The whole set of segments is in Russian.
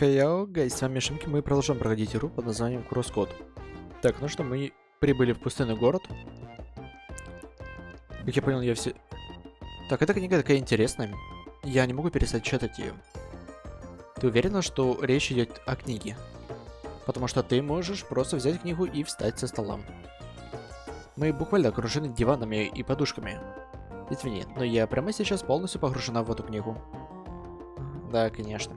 Хейо, гайс, с вами Шимки, мы продолжаем проходить игру под названием Кросскод. Так, ну что, мы прибыли в пустынный город. Как я понял, я все... Так, эта книга такая интересная. Я не могу перестать читать ее. Ты уверена, что речь идет о книге? Потому что ты можешь просто взять книгу и встать со стола. Мы буквально окружены диванами и подушками. Извини, но я прямо сейчас полностью погружена в эту книгу. Да, конечно.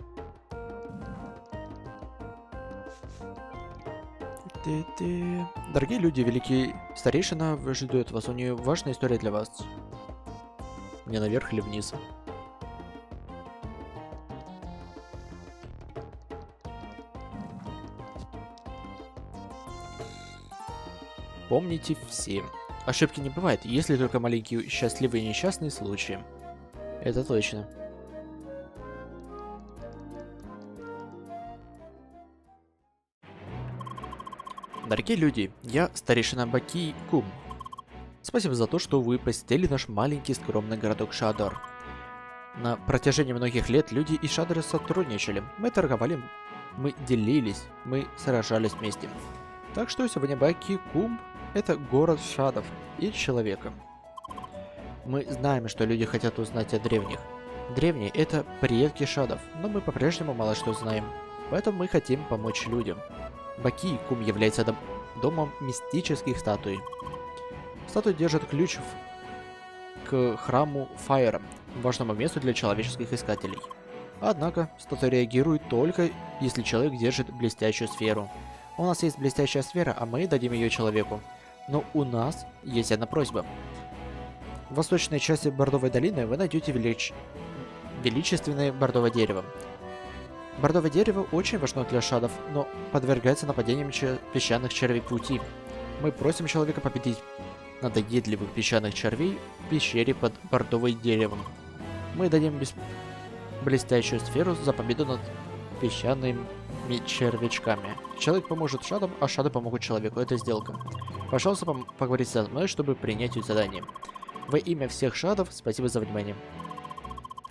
Дорогие люди, великий старейшина ждет вас. У нее важная история для вас. Мне наверх или вниз? Помните все. Ошибки не бывает, если только маленькие счастливые и несчастные случаи. Это точно. Дорогие люди, я старейшина Баки Кум. Спасибо за то, что вы посетили наш маленький скромный городок Шадар. На протяжении многих лет люди и Шадары сотрудничали. Мы торговали, мы делились, мы сражались вместе. Так что сегодня Баки Кум – это город Шадов и человека. Мы знаем, что люди хотят узнать о древних. Древние – это предки Шадов, но мы по-прежнему мало что знаем. Поэтому мы хотим помочь людям. Баки Кум является дом домом мистических статуй. Статуи держат ключ к храму Фаера, важному месту для человеческих искателей. Однако, статуя реагирует только, если человек держит блестящую сферу. У нас есть блестящая сфера, а мы дадим ее человеку. Но у нас есть одна просьба. В восточной части Бордовой долины вы найдете велич... величественное бордовое дерево. Бордовое дерево очень важно для шадов, но подвергается нападениям че песчаных червей пути. Мы просим человека победить надоедливых песчаных червей в пещере под бордовым деревом. Мы дадим без... блестящую сферу за победу над песчаными червячками. Человек поможет шадам, а шады помогут человеку. Это сделка. Пожалуйста, поговорите со мной, чтобы принять задание. Во имя всех шадов, спасибо за внимание.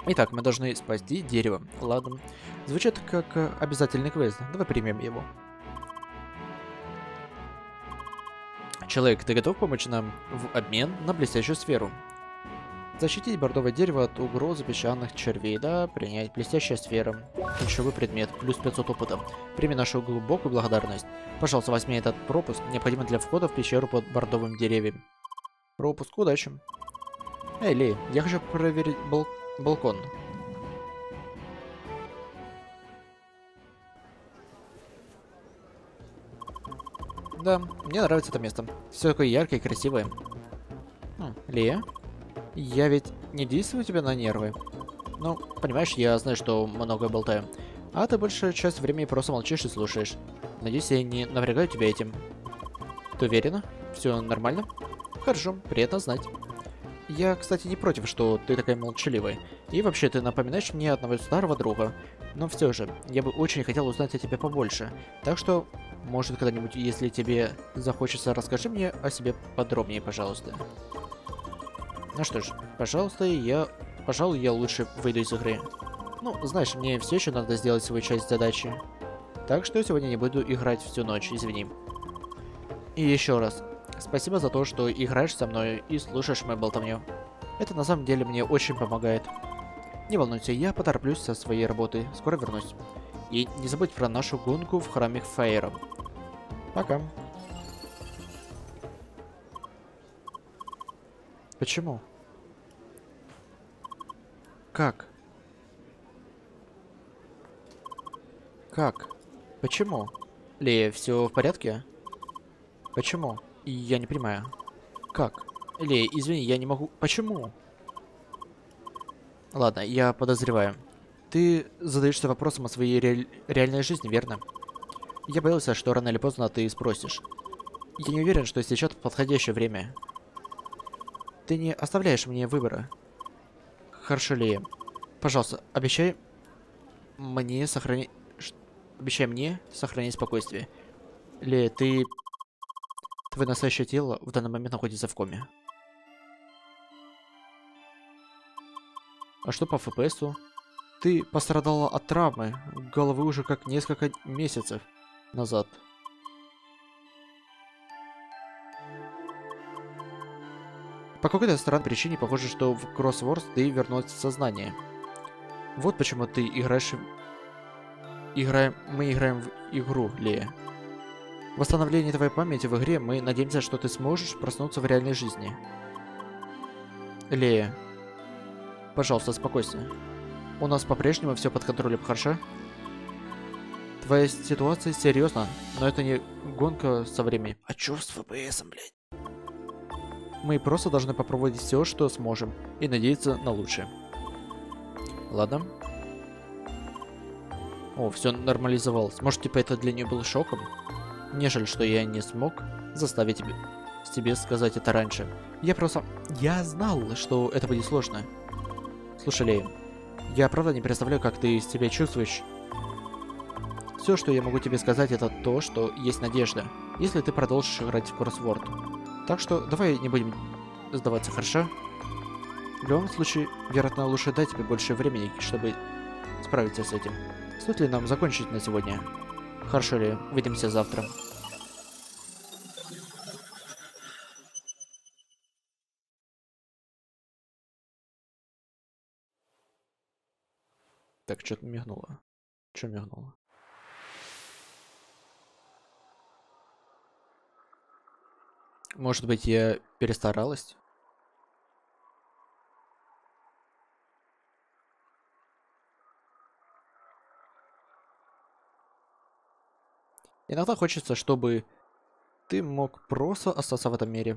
Итак, мы должны спасти дерево. Ладно. Звучит как э, обязательный квест. Давай примем его. Человек, ты готов помочь нам в обмен на блестящую сферу? Защитить бордовое дерево от угрозы песчаных червей. Да, принять. Блестящая сфера. Ключевой предмет. Плюс 500 опыта. Прими нашу глубокую благодарность. Пожалуйста, возьми этот пропуск. Необходимый для входа в пещеру под бордовым деревьям. Пропуск. Удачи. Эй, Ли, я хочу проверить балкон балкон. Да, мне нравится это место. Все такое яркое и красивое. Хм, Лия? Я ведь не действую тебя на нервы. Ну, понимаешь, я знаю, что много болтаю. А ты большую часть времени просто молчишь и слушаешь. Надеюсь, я не напрягаю тебя этим. Ты уверена? Все нормально? Хорошо, приятно знать. Я, кстати, не против, что ты такая молчаливая. И вообще, ты напоминаешь мне одного старого друга. Но все же, я бы очень хотел узнать о тебе побольше. Так что, может, когда-нибудь, если тебе захочется, расскажи мне о себе подробнее, пожалуйста. Ну что ж, пожалуйста, я... Пожалуй, я лучше выйду из игры. Ну, знаешь, мне все еще надо сделать свою часть задачи. Так что сегодня не буду играть всю ночь, извини. И еще раз, Спасибо за то, что играешь со мной и слушаешь мою болтовню. Это на самом деле мне очень помогает. Не волнуйся, я потороплюсь со своей работой. Скоро вернусь. И не забудь про нашу гонку в храме Фейра. Пока. Почему? Как? Как? Почему? Лея, все в порядке? Почему? Я не понимаю. Как? Или, извини, я не могу... Почему? Ладно, я подозреваю. Ты задаешься вопросом о своей ре... реальной жизни, верно? Я боялся, что рано или поздно ты спросишь. Я не уверен, что сейчас подходящее время. Ты не оставляешь мне выбора. Хорошо ли? Пожалуйста, обещай мне сохранить... Обещай мне сохранить спокойствие. Ли, ты Твое настоящее тело в данный момент находится в коме. А что по ФПСу? Ты пострадала от травмы головы уже как несколько месяцев назад. По какой-то странной причине похоже, что в Crosswords ты вернулась в сознание. Вот почему ты играешь... Играем... Мы играем в игру, Лея. Восстановление твоей памяти в игре мы надеемся, что ты сможешь проснуться в реальной жизни. Лея. Пожалуйста, успокойся. У нас по-прежнему все под контролем, хорошо? Твоя ситуация серьезна, но это не гонка со временем, а чё с ФПСом, блядь? Мы просто должны попробовать все, что сможем, и надеяться на лучшее. Ладно. О, все нормализовалось. Может, типа это для нее было шоком? Мне жаль, что я не смог заставить тебе, тебе сказать это раньше. Я просто... Я знал, что это будет сложно. Слушай, Лея, я правда не представляю, как ты себя чувствуешь. Все, что я могу тебе сказать, это то, что есть надежда, если ты продолжишь играть в кроссворд. Так что давай не будем сдаваться, хорошо? В любом случае, вероятно, лучше дать тебе больше времени, чтобы справиться с этим. Стоит ли нам закончить на сегодня? Хорошо ли? Увидимся завтра. Так, что-то мигнуло. Что мигнуло? Может быть, я перестаралась? Иногда хочется, чтобы ты мог просто остаться в этом мире.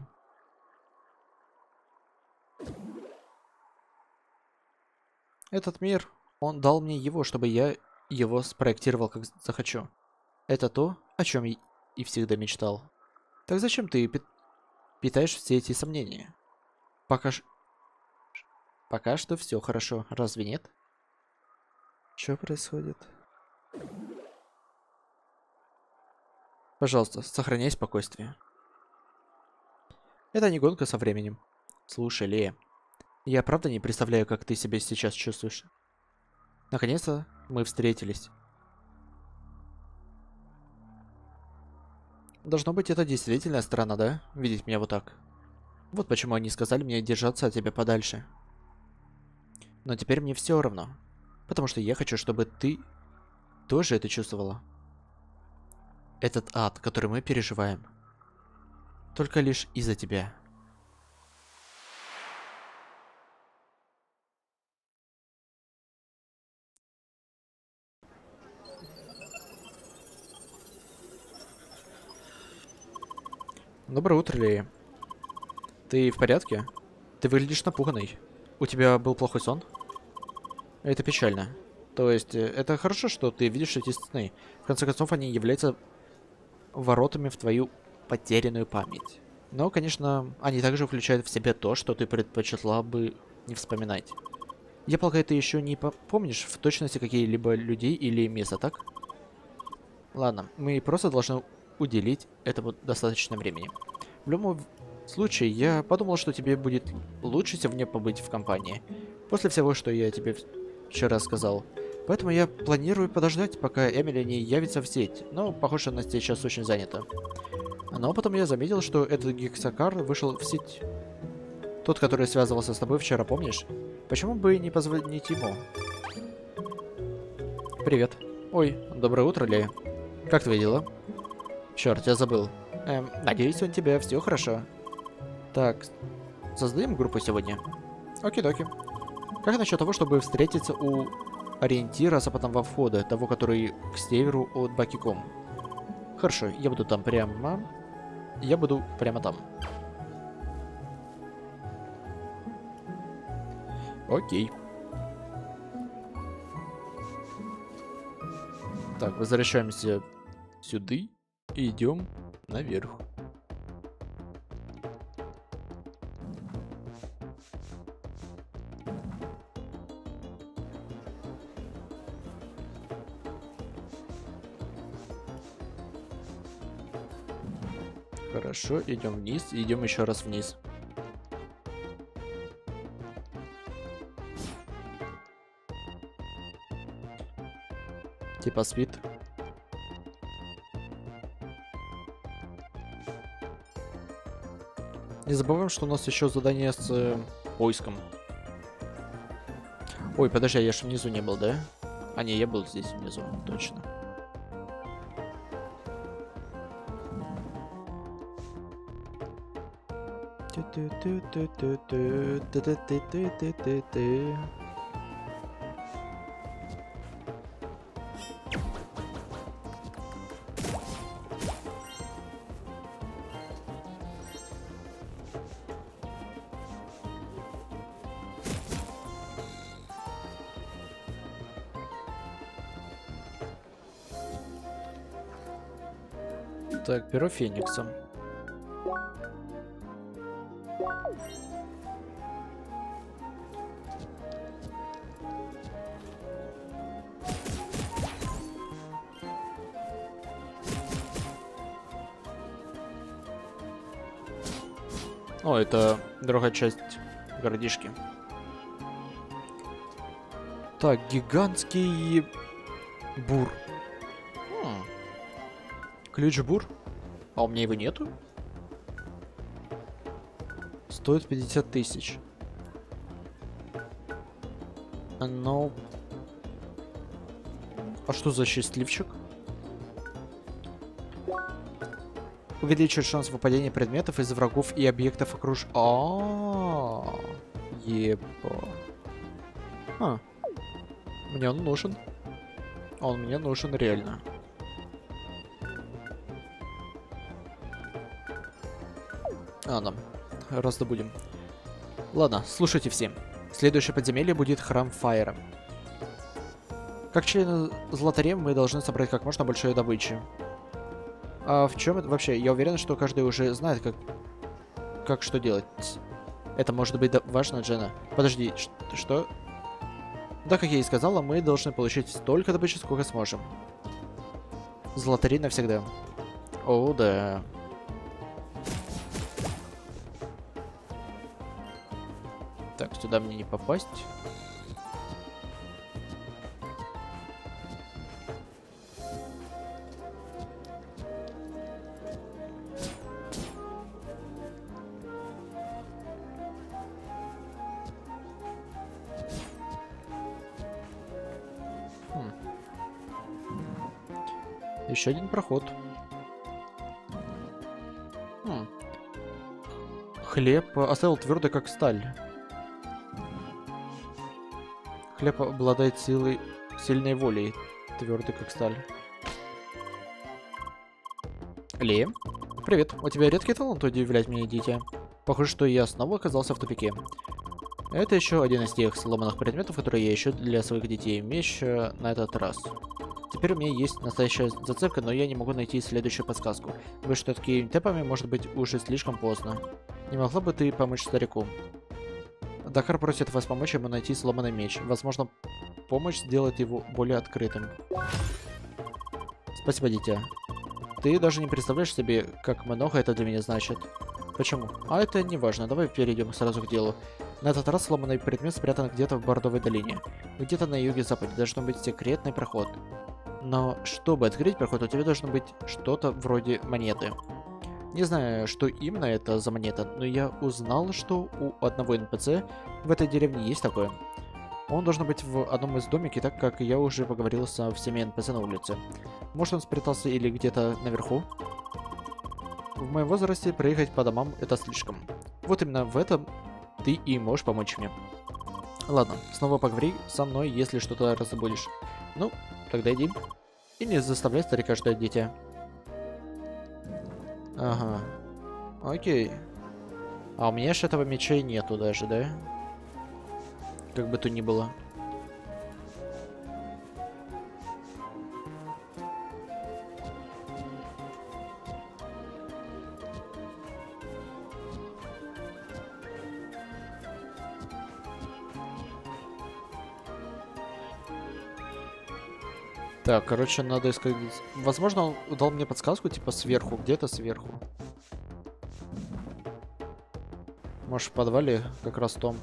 Этот мир, он дал мне его, чтобы я его спроектировал как захочу. Это то, о чем и всегда мечтал. Так зачем ты питаешь все эти сомнения. Пока ж... Пока что все хорошо, разве нет? Что происходит? Пожалуйста, сохраняй спокойствие. Это не гонка со временем. Слушай, Лея, я правда не представляю, как ты себя сейчас чувствуешь. Наконец-то мы встретились. Должно быть, это действительно странно, да? Видеть меня вот так. Вот почему они сказали мне держаться от тебя подальше. Но теперь мне все равно. Потому что я хочу, чтобы ты тоже это чувствовала. Этот ад, который мы переживаем. Только лишь из-за тебя. Доброе утро, Лея. Ты в порядке? Ты выглядишь напуганной. У тебя был плохой сон? Это печально. То есть, э, это хорошо, что ты видишь эти сны. В конце концов, они являются воротами в твою потерянную память. Но, конечно, они также включают в себя то, что ты предпочла бы не вспоминать. Я полагаю, ты еще не помнишь в точности какие-либо людей или места, так? Ладно, мы просто должны уделить этому достаточно времени. В любом случае, я подумал, что тебе будет лучше сегодня побыть в компании. После всего, что я тебе вчера сказал. Поэтому я планирую подождать, пока Эмили не явится в сеть. Но, похоже, она сейчас очень занята. Но потом я заметил, что этот гексакар вышел в сеть. Тот, который связывался с тобой вчера, помнишь? Почему бы не позвонить ему? Привет. Ой, доброе утро, Лея. Как твои дела? Черт, я забыл. Эм, надеюсь, у тебя все хорошо. Так, создаем группу сегодня. Окей-доки. Как насчет того, чтобы встретиться у ориентира западного входа, того, который к северу от Бакиком? Хорошо, я буду там прямо. Я буду прямо там. Окей. Так, возвращаемся сюда. Идем наверх. Хорошо, идем вниз, идем еще раз вниз. Типа спит. Не забываем, что у нас еще задание с э, поиском. Ой, подожди, а я же внизу не был, да? А, не, я был здесь внизу, точно. Так, перо Феникса. О, это другая часть городишки. Так, гигантский бур. Хм. Ключ бур? А у меня его нету? Стоит 50 тысяч. Но... А что за счастливчик? Увеличивает шанс выпадения предметов из врагов и объектов окруж... А, Епа. А. Мне он нужен. Он мне нужен реально. Да. Раздобудем. Ладно, слушайте все. Следующее подземелье будет Храм Фаера. Как члены Златарем мы должны собрать как можно больше добычи. А в чем это вообще? Я уверен, что каждый уже знает, как, как что делать. Это может быть важно, Джена. Подожди, что? Да, как я и сказала, мы должны получить столько добычи, сколько сможем. Златари навсегда. О, да. Сюда мне не попасть. Хм. Еще один проход. Хм. Хлеб оставил твердо, как сталь. Хлеб обладает силой, сильной волей, твердый как сталь. Ли, привет. У тебя редкий талант удивлять меня, дитя. Похоже, что я снова оказался в тупике. Это еще один из тех сломанных предметов, которые я ищу для своих детей. Меч э, на этот раз. Теперь у меня есть настоящая зацепка, но я не могу найти следующую подсказку. Вы что, такими темпами, может быть, уже слишком поздно. Не могла бы ты помочь старику? Дахар просит вас помочь ему найти сломанный меч. Возможно, помощь сделает его более открытым. Спасибо, дитя. Ты даже не представляешь себе, как много это для меня значит. Почему? А это не важно. Давай перейдем сразу к делу. На этот раз сломанный предмет спрятан где-то в Бордовой долине. Где-то на юге-западе должен быть секретный проход. Но чтобы открыть проход, у тебя должно быть что-то вроде монеты. Не знаю, что именно это за монета, но я узнал, что у одного НПЦ в этой деревне есть такое. Он должен быть в одном из домике, так как я уже поговорил со всеми НПЦ на улице. Может он спрятался или где-то наверху? В моем возрасте проехать по домам это слишком. Вот именно в этом ты и можешь помочь мне. Ладно, снова поговори со мной, если что-то раздобудешь. Ну, тогда иди. И не заставляй старика ждать дитя. Ага. Окей. А у меня же этого меча и нету даже, да? Как бы то ни было. Так, короче, надо искать... Возможно, он дал мне подсказку, типа, сверху, где-то сверху. Может, в подвале как раз том.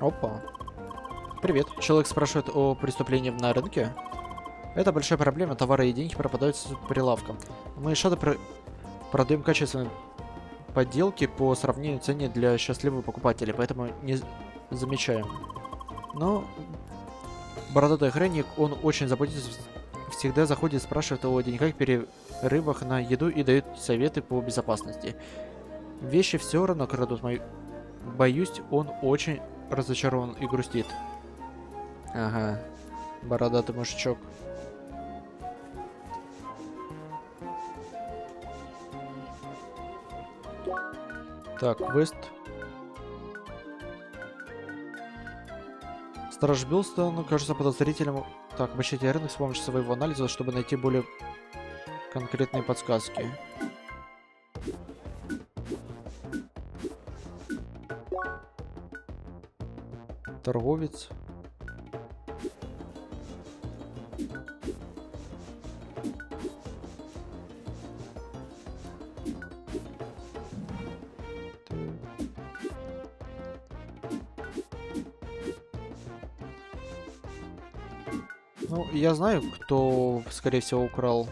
Опа. Привет. Человек спрашивает о преступлении на рынке. Это большая проблема. Товары и деньги пропадают с прилавком. Мы Shadow про... продаем качественные подделки по сравнению цене для счастливых покупателей, поэтому не замечаем. Но бородатый охранник, он очень заботится, всегда заходит, спрашивает о деньгах, перерывах на еду и дает советы по безопасности. Вещи все равно крадут мои... Боюсь, он очень разочарован и грустит. Ага, бородатый мужичок. Так, квест. Страж Билстон кажется подозрительным. Так, обыщите рынок с помощью своего анализа, чтобы найти более конкретные подсказки. Торговец. Я знаю, кто, скорее всего, украл.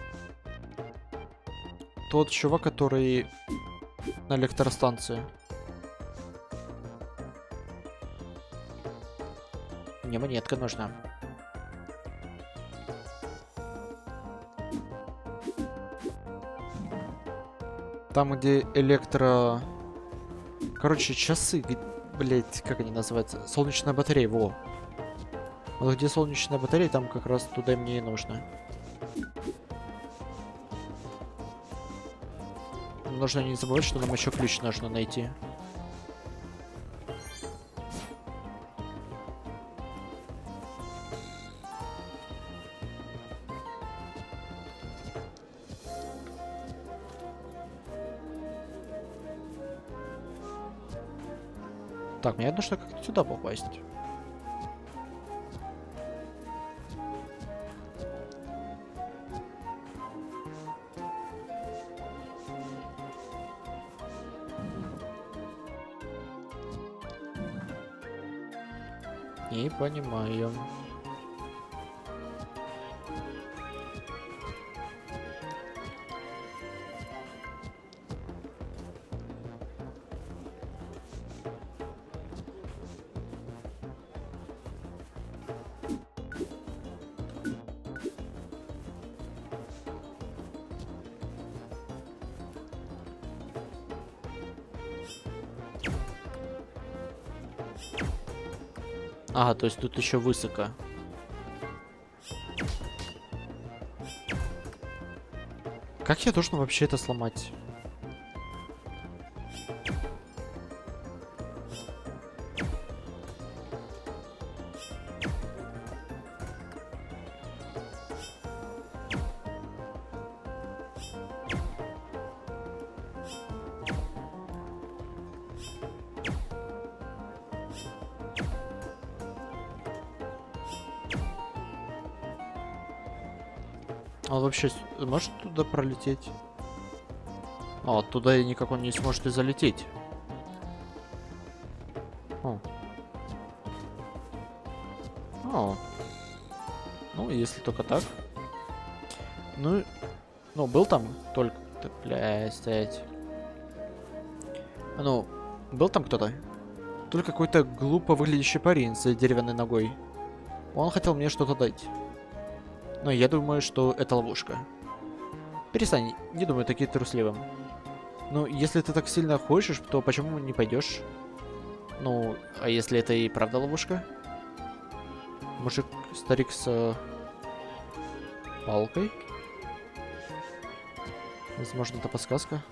Тот чувак, который на электростанции. Мне монетка нужна. Там, где электро... Короче, часы, блять, как они называются? Солнечная батарея, во. Вот где солнечная батарея, там как раз туда мне и нужно. Нужно не забывать, что нам еще ключ нужно найти. Так, мне нужно как-то сюда попасть. Понимаю. То есть тут еще высоко. Как я должен вообще это сломать? Туда пролететь? А, оттуда и никак он не сможет и залететь. О. О. Ну, если только так. Ну, ну, был там только... Бля, стоять. Ну, был там кто-то? Только какой-то глупо выглядящий парень с деревянной ногой. Он хотел мне что-то дать. Но я думаю, что это ловушка. Перестань, не думаю такие трусливым. Ну, если ты так сильно хочешь, то почему не пойдешь? Ну, а если это и правда ловушка? Мужик, старик с э, палкой? Возможно, это подсказка.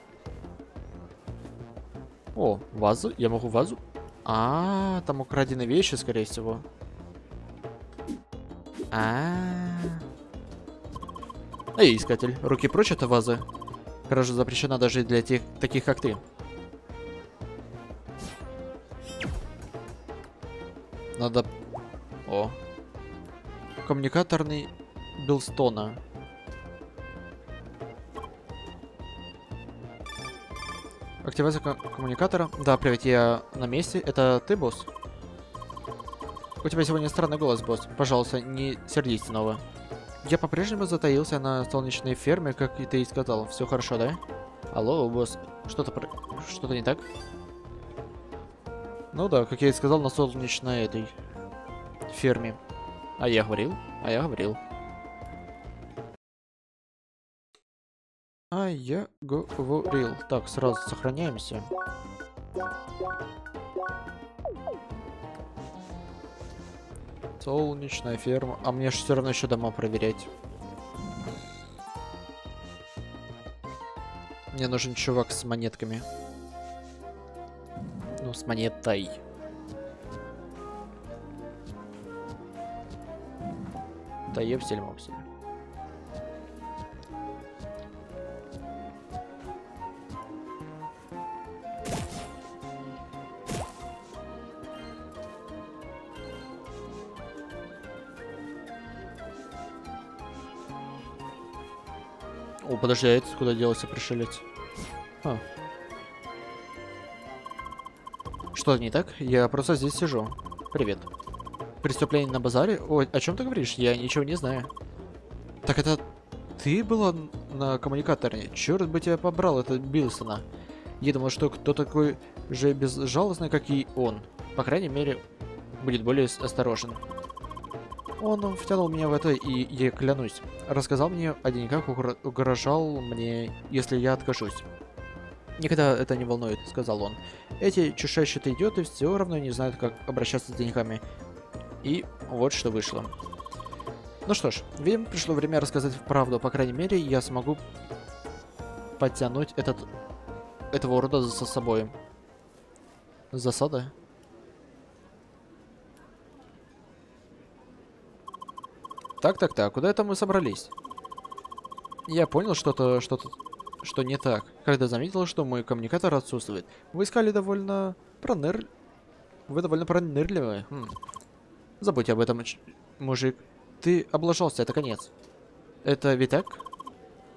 О, вазу? Я могу вазу? А, -а, -а там украдены вещи, скорее всего. А, -а, -а. Эй, искатель, руки прочь от вазы. Кража запрещена даже для тех, таких, как ты. Надо... О. Коммуникаторный Билстона. Активация коммуникатора. Да, привет, я на месте. Это ты, босс? У тебя сегодня странный голос, босс. Пожалуйста, не сердись снова. Я по-прежнему затаился на солнечной ферме, как и ты и сказал. Все хорошо, да? Алло, босс. Что-то про... что-то не так? Ну да, как я и сказал, на солнечной этой ферме. А я говорил? А я говорил. А я говорил. Так, сразу сохраняемся. Солнечная ферма. А мне же все равно еще дома проверять. Мне нужен чувак с монетками. Ну, с монетой. Да, епсель подожди, а это куда делся пришелец? А. Что не так? Я просто здесь сижу. Привет. Преступление на базаре? Ой, о чем ты говоришь? Я ничего не знаю. Так это ты была на коммуникаторе? Черт бы тебя побрал, это Билсона. Я думал, что кто такой же безжалостный, как и он. По крайней мере, будет более осторожен. Он втянул меня в это, и я клянусь. Рассказал мне о деньгах, угрожал мне, если я откажусь. Никогда это не волнует, сказал он. Эти чешащие идиоты все равно не знают, как обращаться с деньгами. И вот что вышло. Ну что ж, видимо, пришло время рассказать правду. По крайней мере, я смогу подтянуть этот этого урода за собой. Засада? Так, так, так, куда это мы собрались? Я понял что-то, что-то, что не так, когда заметил, что мой коммуникатор отсутствует. Вы искали довольно проныр... Вы довольно пронырливые. Хм. Забудь об этом, мужик. Ты облажался, это конец. Это ведь так?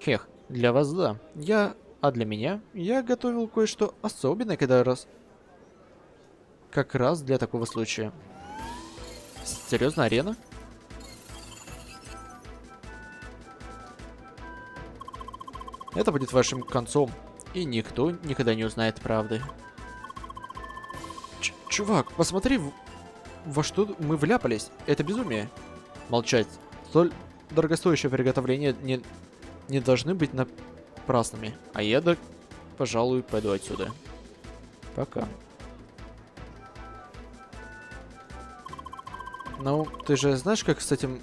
Хех, для вас да. Я... А для меня? Я готовил кое-что особенное, когда раз... Как раз для такого случая. Серьезно, арена? Это будет вашим концом, и никто никогда не узнает правды. Ч чувак, посмотри, во что мы вляпались. Это безумие. Молчать. Столь дорогостоящее приготовление не, не должны быть напрасными. А я, да, пожалуй, пойду отсюда. Пока. Ну, ты же знаешь, как с этим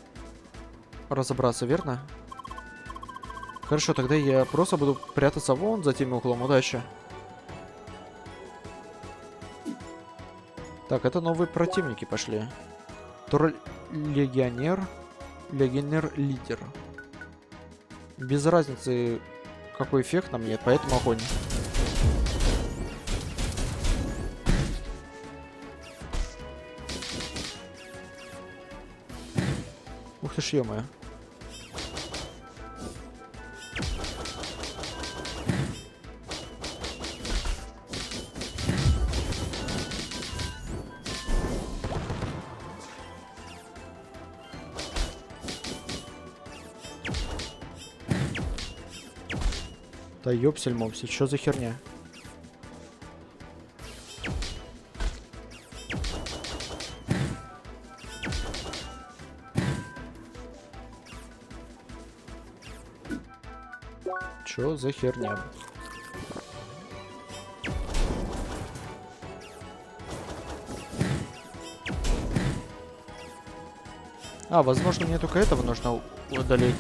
разобраться, верно? Хорошо, тогда я просто буду прятаться вон за тем углом. Удачи. Так, это новые противники пошли. Тролль легионер. Легионер-лидер. Без разницы, какой эффект нам нет, поэтому огонь. Ух ты ж, ё Да ёпсель-мопсель, что за херня? Чё за херня? А, возможно, мне только этого нужно удалить.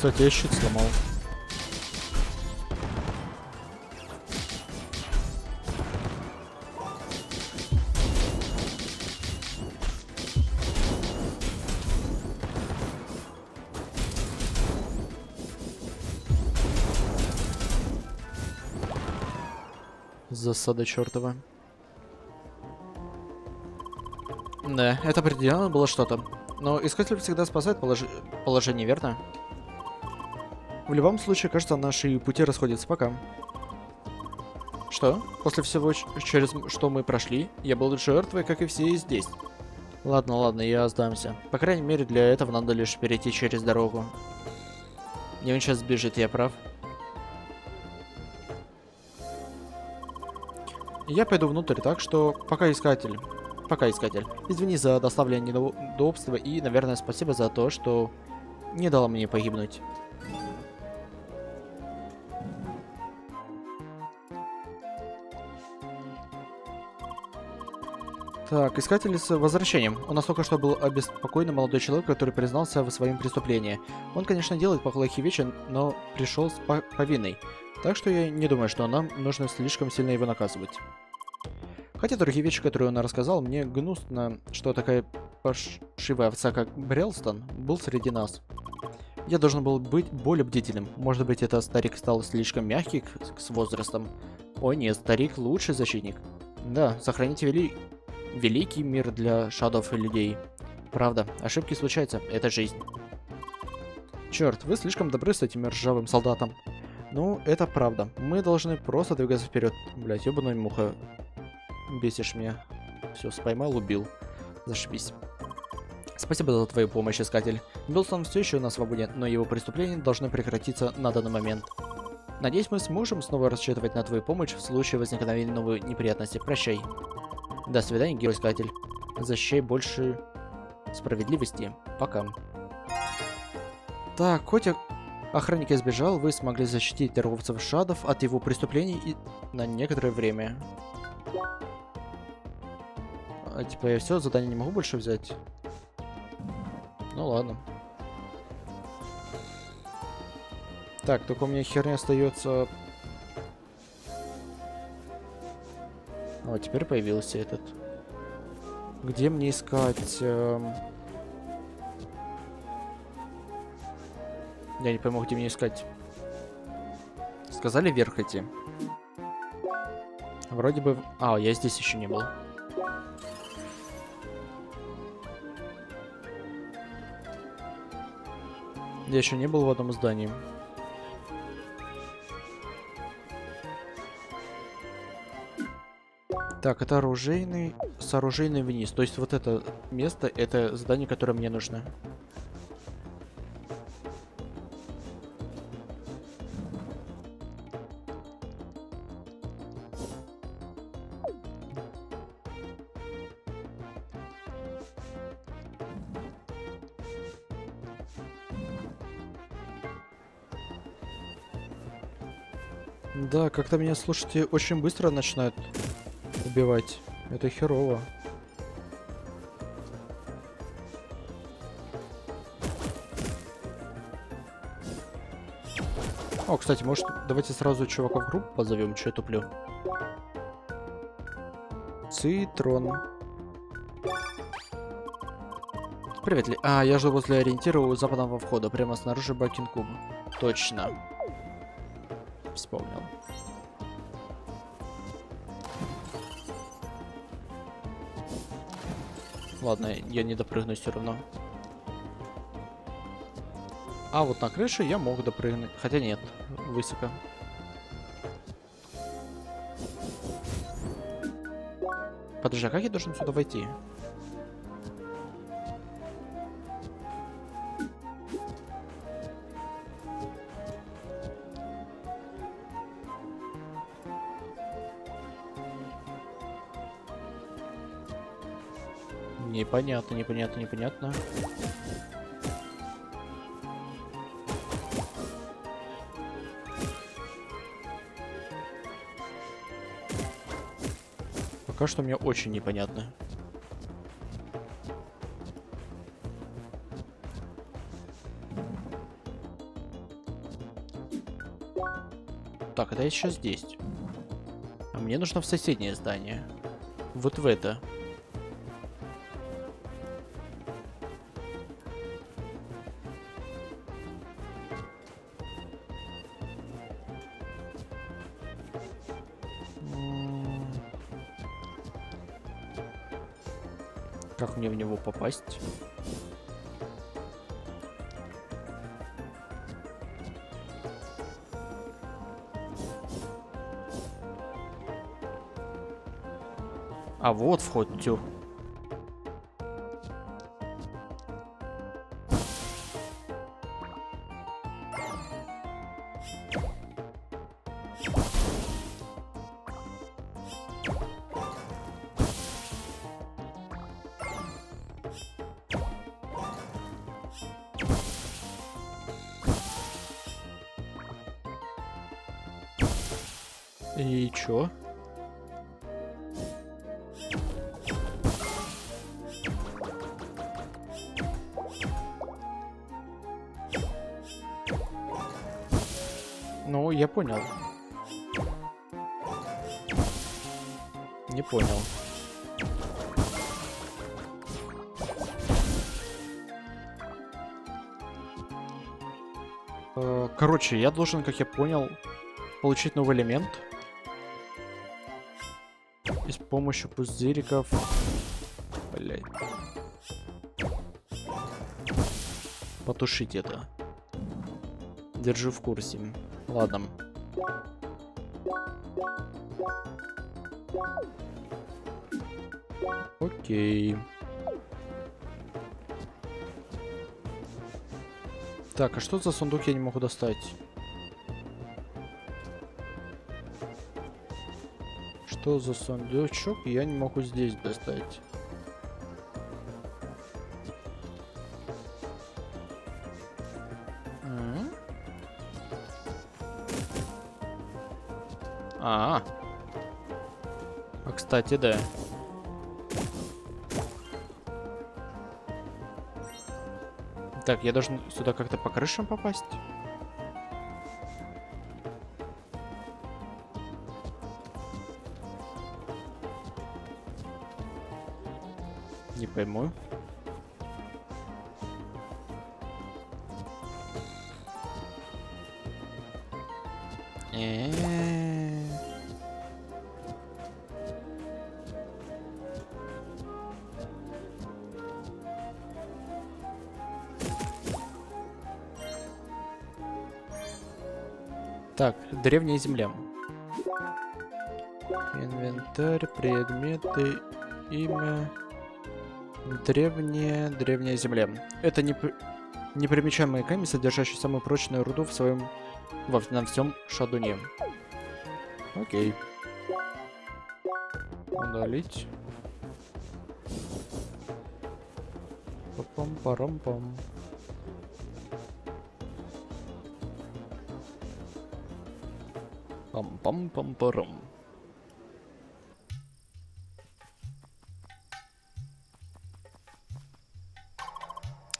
Кстати, я щит сломал. Засада чертова. Да, это определенно было что-то. Но искатель всегда спасает полож... положение, верно? В любом случае, кажется, наши пути расходятся. Пока. Что? После всего, через что мы прошли, я был жертвой, как и все здесь. Ладно, ладно, я сдамся. По крайней мере, для этого надо лишь перейти через дорогу. И он сейчас сбежит, я прав? Я пойду внутрь, так что пока искатель. Пока искатель. Извини за доставленное неудобства и, наверное, спасибо за то, что не дала мне погибнуть. Так, искатель с возвращением. У нас только что был обеспокоенный молодой человек, который признался в своем преступлении. Он, конечно, делает плохие вещи, но пришел с повинной. Так что я не думаю, что нам нужно слишком сильно его наказывать. Хотя другие вещи, которые он рассказал, мне гнусно, что такая пошивая овца, как Брелстон, был среди нас. Я должен был быть более бдительным. Может быть, этот старик стал слишком мягкий с возрастом. О нет, старик лучший защитник. Да, сохраните вели... великий мир для шадов и людей. Правда, ошибки случаются, это жизнь. Черт, вы слишком добры с этим ржавым солдатом. Ну, это правда. Мы должны просто двигаться вперед. Блять, ебаная муха. Бесишь меня. Все, споймал, убил. Зашибись. Спасибо за твою помощь, искатель. Билсон все еще на свободе, но его преступления должны прекратиться на данный момент. Надеюсь, мы сможем снова рассчитывать на твою помощь в случае возникновения новой неприятности. Прощай. До свидания, герой-искатель. Защищай больше справедливости. Пока. Так, хоть охранник избежал, вы смогли защитить торговцев Шадов от его преступлений и на некоторое время. А типа я все, задание не могу больше взять. Ну ладно. Так, только у меня херня остается. О, теперь появился этот. Где мне искать? Эм... Я не пойму, где мне искать. Сказали вверх идти. Вроде бы... А, я здесь еще не был. Я еще не был в одном здании. Так, это оружейный с оружейной вниз. То есть вот это место, это здание, которое мне нужно. Да, как-то меня, слушайте, очень быстро начинают убивать. Это херово. О, кстати, может, давайте сразу чуваков группу позовем, что я туплю. Цитрон. Привет, ли. А, я жду возле ориентира у западного входа, прямо снаружи Бакинкуба. Точно вспомнил. Ладно, я не допрыгну все равно. А вот на крыше я мог допрыгнуть. Хотя нет, высоко. Подожди, а как я должен сюда войти? Непонятно, непонятно, непонятно. Пока что мне очень непонятно. Так, это я сейчас здесь. А мне нужно в соседнее здание. Вот в это. Попасть? А вот вход, тю. Короче, я должен, как я понял, получить новый элемент. И с помощью пузыриков... Блять. Потушить это. Держу в курсе. Ладно. Окей. Так, а что за сундук я не могу достать? Что за сундучок я не могу здесь достать? А, а кстати, да. Так, я должен сюда как-то по крышам попасть? Не пойму. Древняя земля. Инвентарь, предметы, имя. Древняя, древняя земля. Это не непримечаемый камень, содержащий самую прочную руду в своем во, на всем шадуне. Окей. Удалить. Пам-парам-пам. Пам-пам-пам-парам.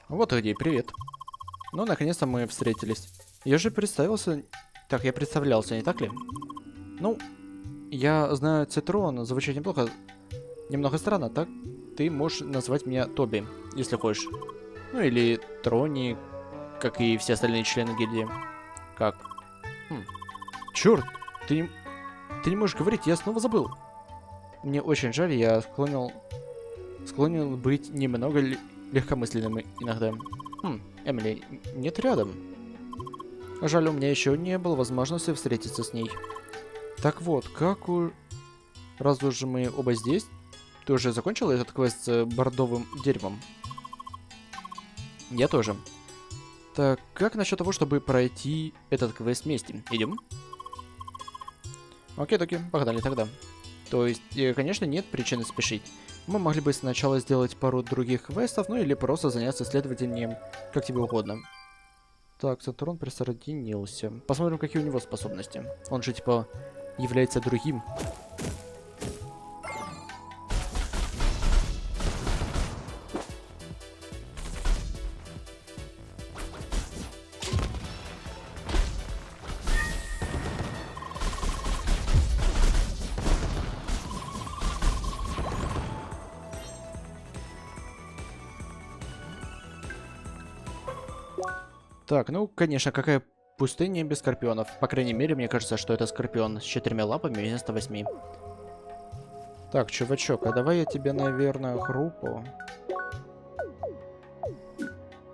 Вот где, привет. Ну, наконец-то мы встретились. Я же представился... Так, я представлялся, не так ли? Ну, я знаю Цитрон, звучит неплохо. Немного странно, так? Ты можешь назвать меня Тоби, если хочешь. Ну, или Трони, как и все остальные члены гильдии. Как? Хм. Черт, ты не... Ты не можешь говорить, я снова забыл. Мне очень жаль, я склонил... Склонен быть немного легкомысленным иногда. Хм, Эмили, нет рядом. Жаль, у меня еще не было возможности встретиться с ней. Так вот, как у... Раз уже мы оба здесь, ты уже закончил этот квест с бордовым деревом? Я тоже. Так, как насчет того, чтобы пройти этот квест вместе? Идем? Окей, окей, погнали тогда. То есть, э, конечно, нет причины спешить. Мы могли бы сначала сделать пару других квестов, ну или просто заняться исследованием, как тебе угодно. Так, Сатурн присоединился. Посмотрим, какие у него способности. Он же, типа, является другим. Так, ну, конечно, какая пустыня без скорпионов. По крайней мере, мне кажется, что это скорпион с четырьмя лапами вместо восьми. Так, чувачок, а давай я тебе, наверное, группу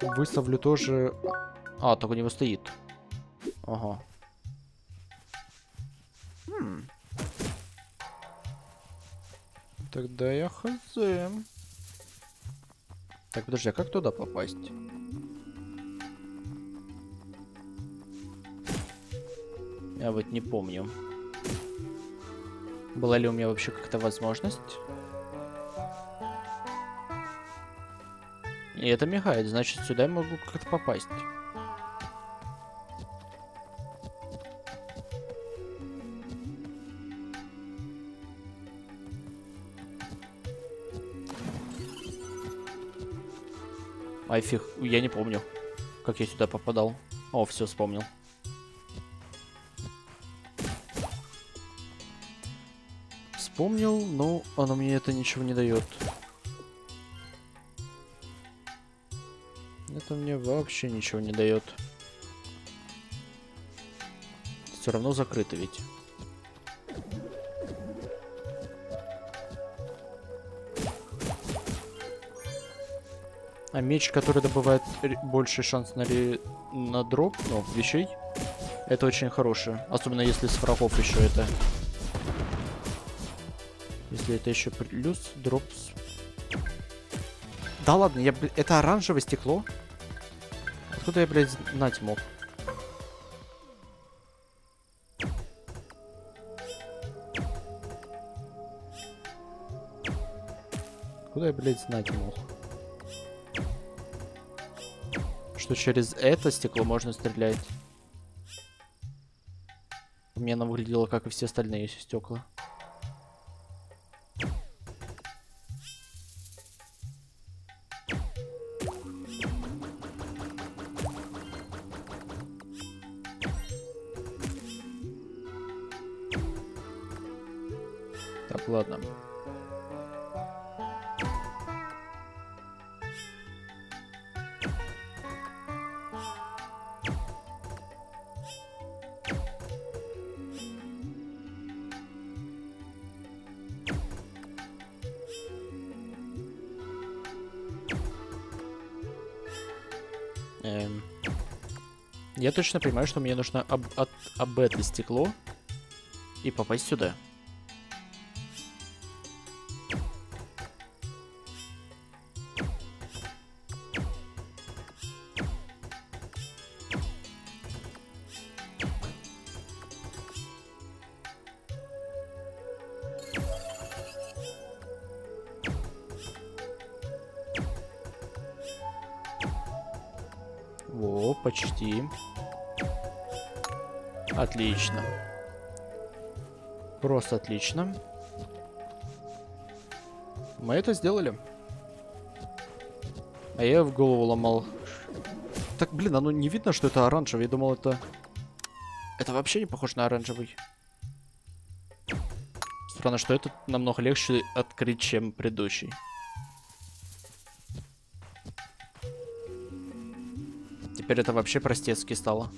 выставлю тоже... А, так у него стоит. Ага. Хм. Тогда я хз. Так, подожди, а как туда попасть? Я вот не помню. Была ли у меня вообще какая-то возможность? И это мигает, значит сюда я могу как-то попасть. Ай, фиг, я не помню, как я сюда попадал. О, все, вспомнил. Вспомнил, но оно мне это ничего не дает. Это мне вообще ничего не дает. Все равно закрыто ведь. А меч, который добывает больше шанс на, ли... на дроп, ну, вещей, это очень хорошее. Особенно если с врагов еще это. Если это еще плюс дроп. Да ладно, я, это оранжевое стекло? Откуда я, блядь, знать мог? Куда я, блядь, знать мог? Что через это стекло можно стрелять. У меня оно выглядело, как и все остальные стекла. Точно понимаю, что мне нужно об, от, об это стекло и попасть сюда. Просто отлично. Мы это сделали. А я в голову ломал. Так, блин, оно не видно, что это оранжевый. Я думал, это... Это вообще не похоже на оранжевый. Странно, что этот намного легче открыть, чем предыдущий. Теперь это вообще простецки стало.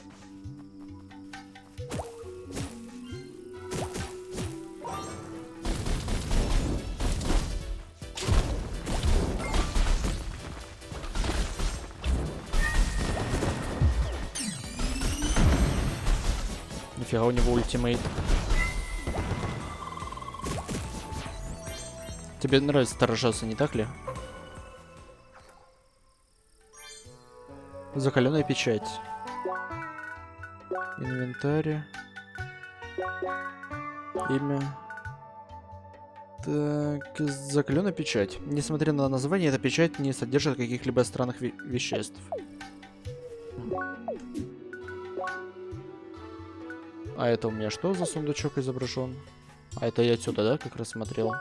У него ультимейт. Тебе нравится Таржаса, не так ли? Закаленная печать. Инвентарь. Имя. Так, закаленная печать. Несмотря на название, эта печать не содержит каких-либо странных ве веществ. А это у меня что за сундучок изображен? А это я отсюда, да, как раз смотрел?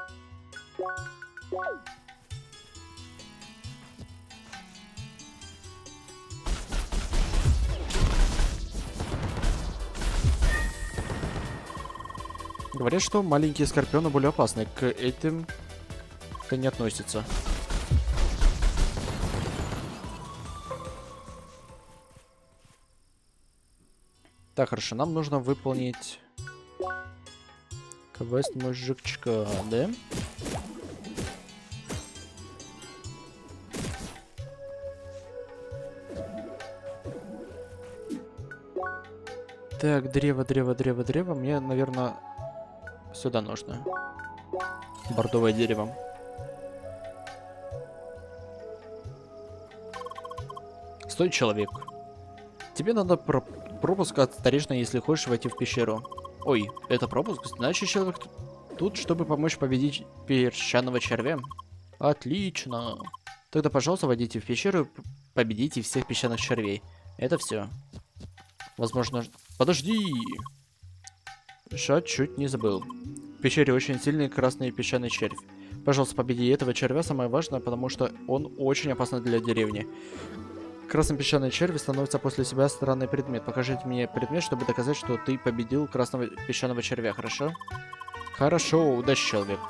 Говорят, что маленькие скорпионы более опасны. К этим это не относится. Так, хорошо, нам нужно выполнить квест мужичка, да? Так, древо, древо, древо, древо. Мне, наверное, сюда нужно. Бордовое дерево. Стой, человек. Тебе надо про пропуск от старейшины, если хочешь войти в пещеру. Ой, это пропуск? Значит, человек тут, чтобы помочь победить песчаного червя? Отлично. Тогда, пожалуйста, войдите в пещеру победите всех песчаных червей. Это все. Возможно... Подожди! Шат чуть не забыл. В пещере очень сильный красный песчаный червь. Пожалуйста, победи этого червя, самое важное, потому что он очень опасный для деревни. Красный песчаный червь становится после себя странный предмет. Покажите мне предмет, чтобы доказать, что ты победил красного песчаного червя, хорошо? Хорошо, удачи, человек.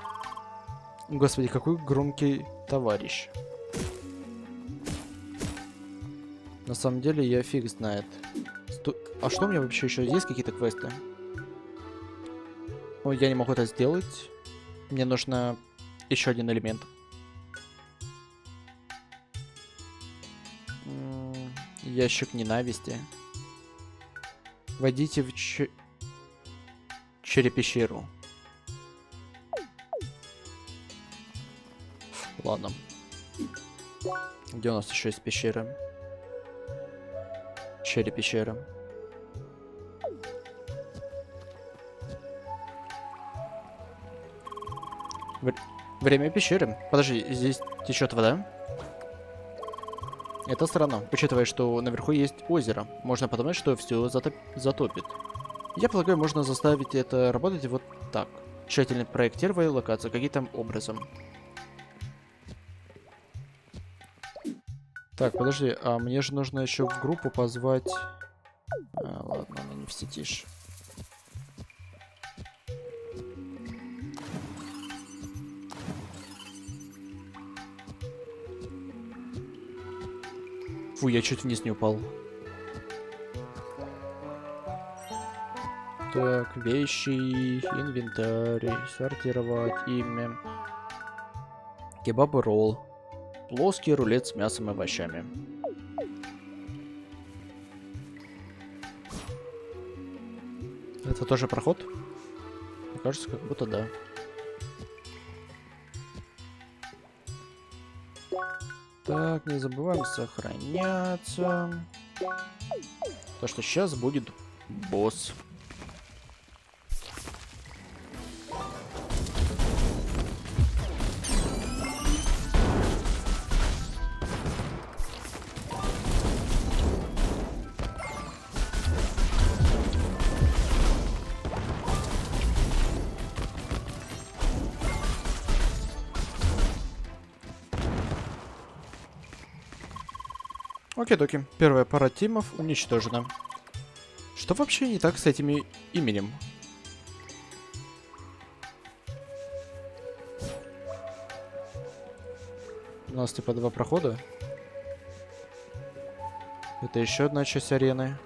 Господи, какой громкий товарищ. На самом деле, я фиг знает. Сто... А что у меня вообще еще есть какие-то квесты? Ой, я не могу это сделать. Мне нужно еще один элемент. Ящик ненависти. Войдите в ч... черепещеру. Ладно. Где у нас еще есть пещера? Черепещера. Время пещеры. Подожди, здесь течет вода? Это странно, учитывая, что наверху есть озеро. Можно подумать, что все затоп... затопит. Я полагаю, можно заставить это работать вот так. Тщательно проектируя локацию каким-то образом. Так, подожди, а мне же нужно еще в группу позвать... А, ладно, она не в сетишь. Фу, я чуть вниз не упал. Так, вещи, инвентарь, сортировать, имя. Кебаб ролл. Плоский рулет с мясом и овощами. Это тоже проход? Мне кажется, как будто да. Так, не забываем сохраняться. То, что сейчас будет босс. Окей-доки. Первая пара тимов уничтожена. Что вообще не так с этими именем? У нас типа два прохода. Это еще одна часть арены.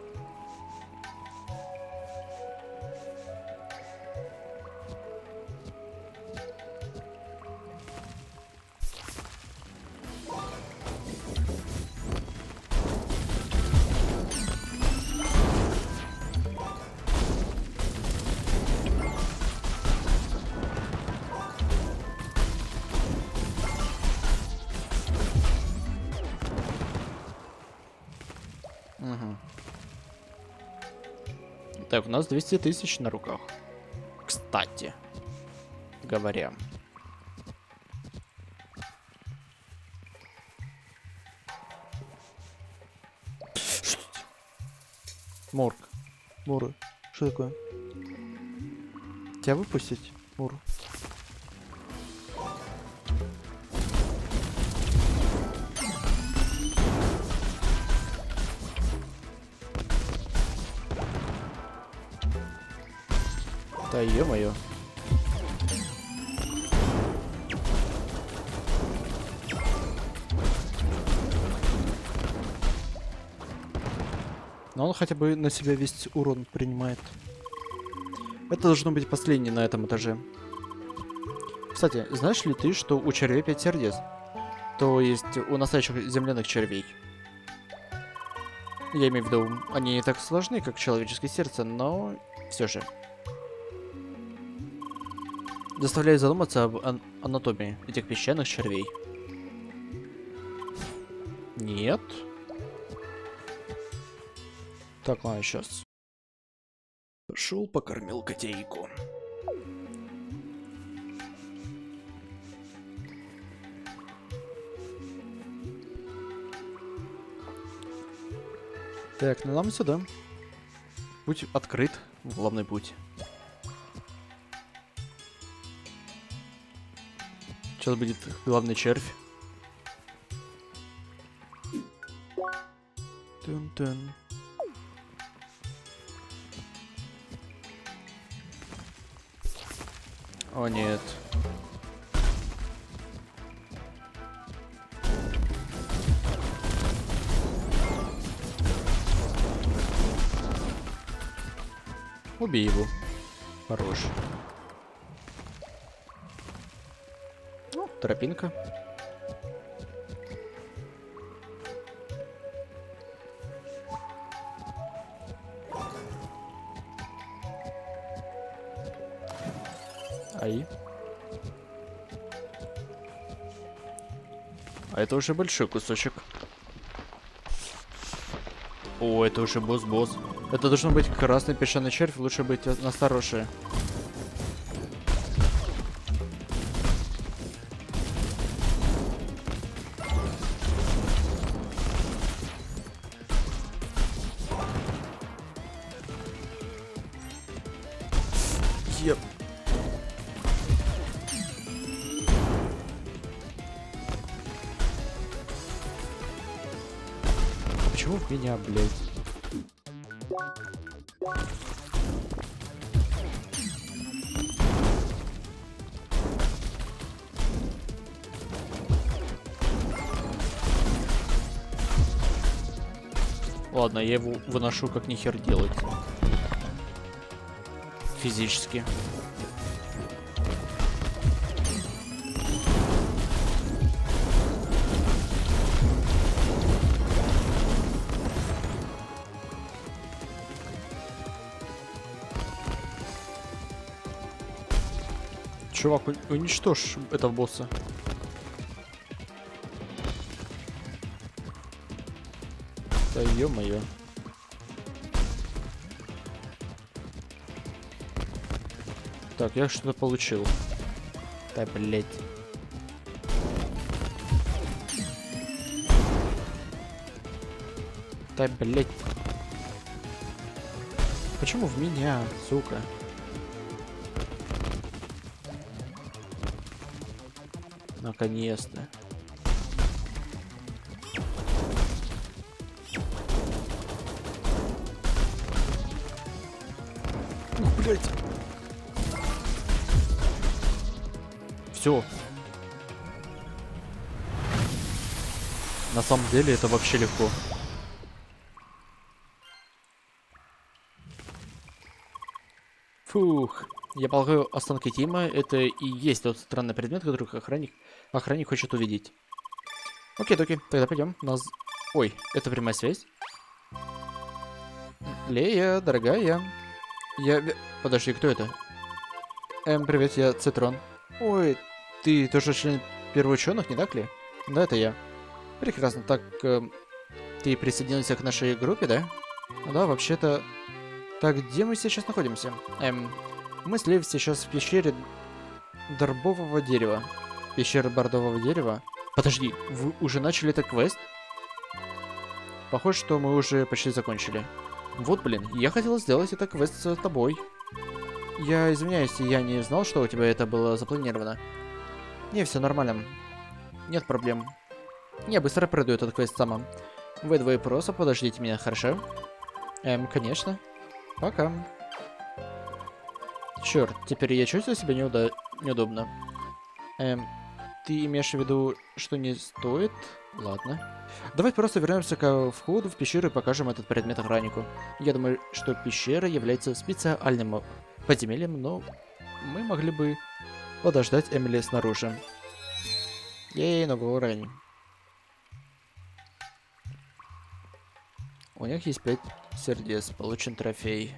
Нас 200 тысяч на руках. Кстати, говоря. Морг. Муры. Что такое? Тебя выпустить, Мур? Да ё-моё. Но он хотя бы на себя весь урон принимает. Это должно быть последнее на этом этаже. Кстати, знаешь ли ты, что у червей 5 сердец? То есть у настоящих земляных червей. Я имею в виду, они не так сложны, как человеческое сердце, но все же. Заставляет задуматься об ан анатомии этих песчаных червей. Нет. Так, ладно, сейчас. Пошел покормил котейку. Так, ну нам сюда. Путь открыт. Главный путь. Сейчас будет главный червь. Тун-тун. О нет. Убей его. Хорош. Тропинка. Ай. А это уже большой кусочек. О, это уже босс-босс. Это должно быть красный песчаный червь, лучше быть настороже. Почему в меня, блядь? Ладно, я его выношу как нихер делать. Физически. Чувак, уничтожь этого босса. Да ё-моё. Так, я что-то получил. Да, блять. Да, блять. Почему в меня, сука? Наконец-то. Блять. Все. На самом деле это вообще легко. Я полагаю, останки Тима это и есть тот странный предмет, который охранник, охранник хочет увидеть. Окей, токи, тогда пойдем. Нас... Ой, это прямая связь. Лея, дорогая. Я... Подожди, кто это? Эм, привет, я Цитрон. Ой, ты тоже член первоученых, не так ли? Да, это я. Прекрасно, так... Э, ты присоединился к нашей группе, да? Да, вообще-то... Так, где мы сейчас находимся? Эм, мы слив сейчас в пещере Дорбового дерева. Пещера Бордового дерева? Подожди, вы уже начали этот квест? Похоже, что мы уже почти закончили. Вот, блин, я хотел сделать это квест с тобой. Я извиняюсь, я не знал, что у тебя это было запланировано. Не, все нормально. Нет проблем. Я быстро пройду этот квест сама. Вы двое просто подождите меня, хорошо? Эм, конечно. Пока. Черт, теперь я чувствую себя неуда... неудобно. Эм, ты имеешь в виду, что не стоит Ладно. Давай просто вернемся к входу в пещеру и покажем этот предмет охраннику. Я думаю, что пещера является специальным подземельем, но мы могли бы подождать Эмили снаружи. Ей, новый уровень. У них есть 5 сердец, получен трофей.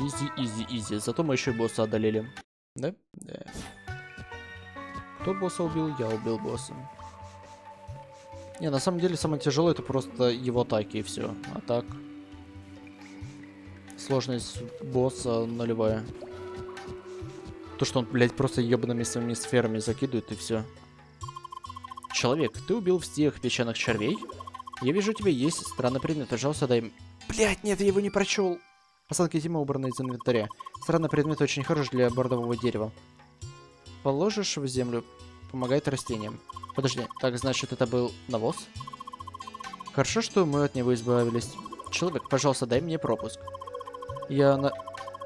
Easy, easy, easy. Зато мы еще босса одолели. Да? Да. Кто босса убил? Я убил босса. Не, на самом деле самое тяжелое это просто его атаки и все. А так... Сложность босса нулевая. То, что он, блядь, просто ебаными своими сферами закидывает и все. Человек, ты убил всех песчаных червей? Я вижу, у тебя есть странный предмет. Пожалуйста, дай... Блядь, нет, я его не прочел. Осадки зимы убраны из инвентаря. Странный предмет очень хорош для бордового дерева. Положишь в землю, помогает растениям. Подожди, так значит это был навоз? Хорошо, что мы от него избавились. Человек, пожалуйста, дай мне пропуск. Я на...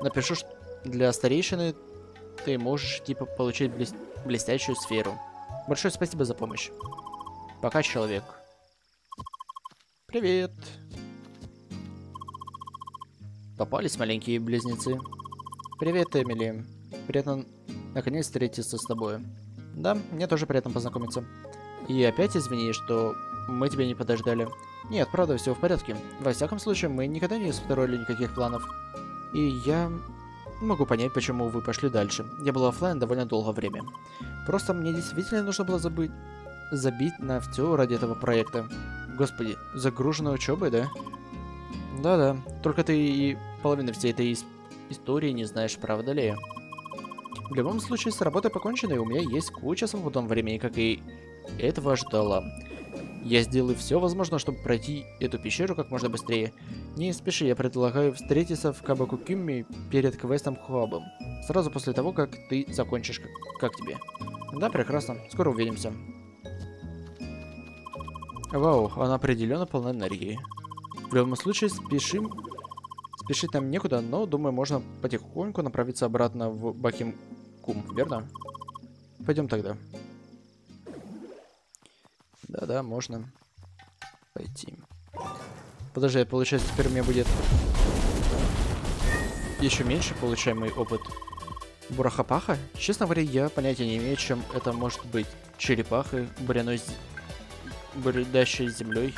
напишу, для старейшины ты можешь, типа, получить блест... блестящую сферу. Большое спасибо за помощь. Пока, человек. Привет. Попались маленькие близнецы. Привет, Эмили. Приятно наконец встретиться с тобой. Да, мне тоже приятно познакомиться. И опять извини, что мы тебя не подождали. Нет, правда, все в порядке. Во всяком случае, мы никогда не строили никаких планов. И я могу понять, почему вы пошли дальше. Я был офлайн довольно долгое время. Просто мне действительно нужно было забыть... забить на все ради этого проекта. Господи, загружена учебой, да? Да-да, только ты и половины всей этой истории не знаешь, правда ли? В любом случае, с работой покончено, и у меня есть куча свободного времени, как и этого ждала. Я сделаю все возможное, чтобы пройти эту пещеру как можно быстрее. Не спеши, я предлагаю встретиться в Кабаку Кимми перед квестом Хуабом. Сразу после того, как ты закончишь. Как, как тебе? Да, прекрасно. Скоро увидимся. Вау, она определенно полна энергии. В любом случае, спешим. Спешить нам некуда, но, думаю, можно потихоньку направиться обратно в Бахим Кум, верно? Пойдем тогда. Да-да, можно пойти. Подожди, получается, теперь у меня будет еще меньше получаемый опыт. Бурахапаха? Честно говоря, я понятия не имею, чем это может быть. Черепахой, буряной, бурящей землей.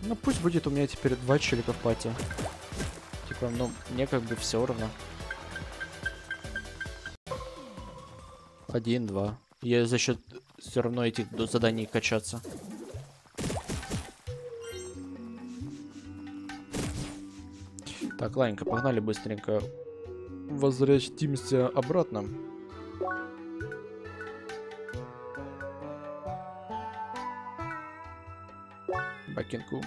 Ну пусть будет у меня теперь два челика в пати. Типа, ну, мне как бы все равно. Один, два. Я за счет все равно этих заданий качаться. Так, ладненько, погнали быстренько. Возвратимся обратно. Бакинкум.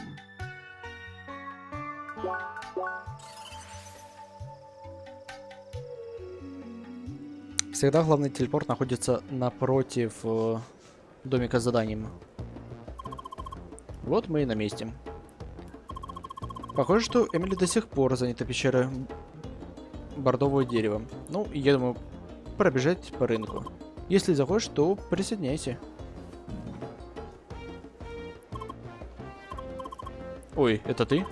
Всегда главный телепорт находится напротив э, домика с заданием. Вот мы и на месте. Похоже, что Эмили до сих пор занята пещерой бордового дерева. Ну, я думаю, пробежать по рынку. Если захочешь, то присоединяйся. Ой, это ты?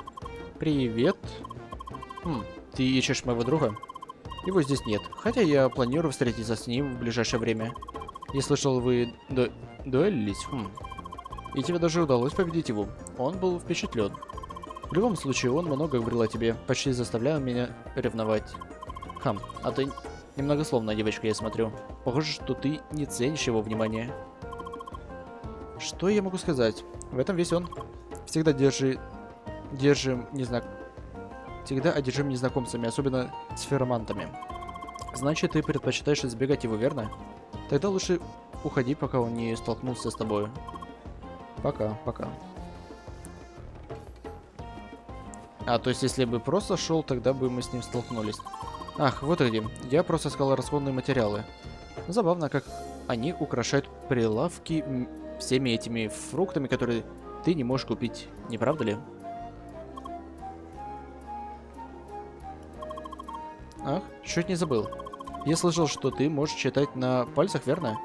Привет. Хм, ты ищешь моего друга? Его здесь нет, хотя я планирую встретиться с ним в ближайшее время. Я слышал, вы ду дуэлились? Хм. И тебе даже удалось победить его. Он был впечатлен. В любом случае, он много говорил о тебе, почти заставлял меня ревновать. Хм, а ты немногословная девочка, я смотрю. Похоже, что ты не ценишь его внимания. Что я могу сказать? В этом весь он. Всегда держи держим незнак... Всегда одержим незнакомцами, особенно с ферромантами. Значит, ты предпочитаешь избегать его, верно? Тогда лучше уходи, пока он не столкнулся с тобой. Пока, пока. А, то есть если бы просто шел, тогда бы мы с ним столкнулись. Ах, вот и где. Я просто искал расходные материалы. Забавно, как они украшают прилавки всеми этими фруктами, которые ты не можешь купить. Не правда ли? Ах, чуть не забыл. Я слышал, что ты можешь читать на пальцах, верно?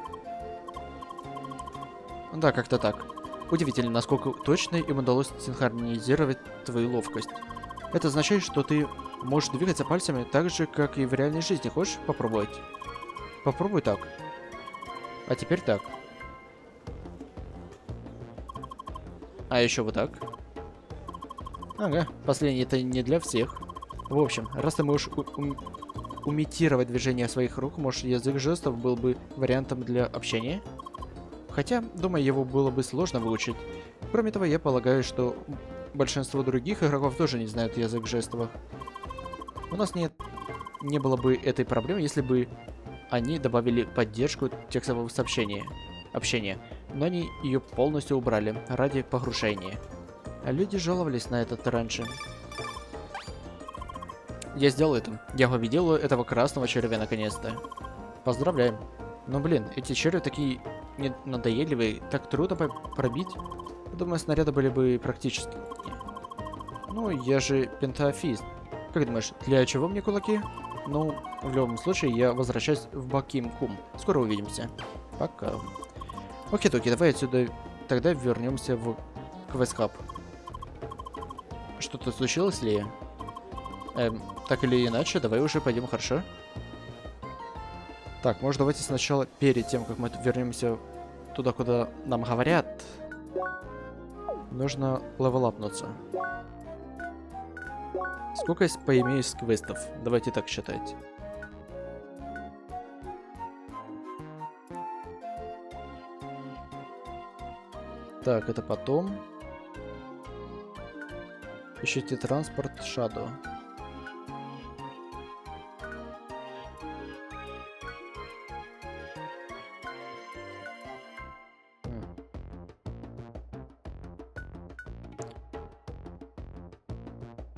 Да, как-то так. Удивительно, насколько точно им удалось синхронизировать твою ловкость. Это означает, что ты можешь двигаться пальцами так же, как и в реальной жизни. Хочешь попробовать? Попробуй так. А теперь так. А еще вот так. Ага, последний это не для всех. В общем, раз ты можешь имитировать движение своих рук, может язык жестов был бы вариантом для общения? Хотя, думаю, его было бы сложно выучить. Кроме того, я полагаю, что большинство других игроков тоже не знают язык жестов. У нас нет, не было бы этой проблемы, если бы они добавили поддержку текстового сообщения, общения, но они ее полностью убрали ради погружения. А люди жаловались на этот раньше. Я сделал это. Я победил этого красного червя наконец-то. Поздравляем. Но блин, эти черви такие надоедливые, так трудно пробить. Думаю, снаряды были бы практически. Ну, я же пентафист. Как думаешь, для чего мне кулаки? Ну, в любом случае, я возвращаюсь в Баким Кум. Скоро увидимся. Пока. Окей-токи, давай отсюда тогда вернемся в Квест Хаб. Что-то случилось ли? Эм, так или иначе, давай уже пойдем, хорошо? Так, может давайте сначала, перед тем, как мы вернемся туда, куда нам говорят, нужно левелапнуться. Сколько поимею из квестов? Давайте так считать. Так, это потом. Ищите транспорт Shadow.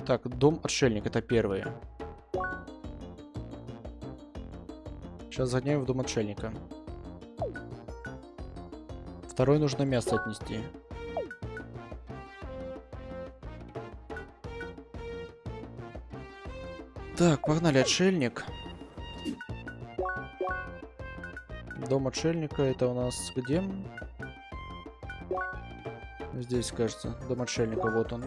Так, дом отшельник, это первые. Сейчас загоняем в дом отшельника. Второй нужно мясо отнести. Так, погнали, отшельник. Дом отшельника, это у нас где? Здесь, кажется, дом отшельника, вот он.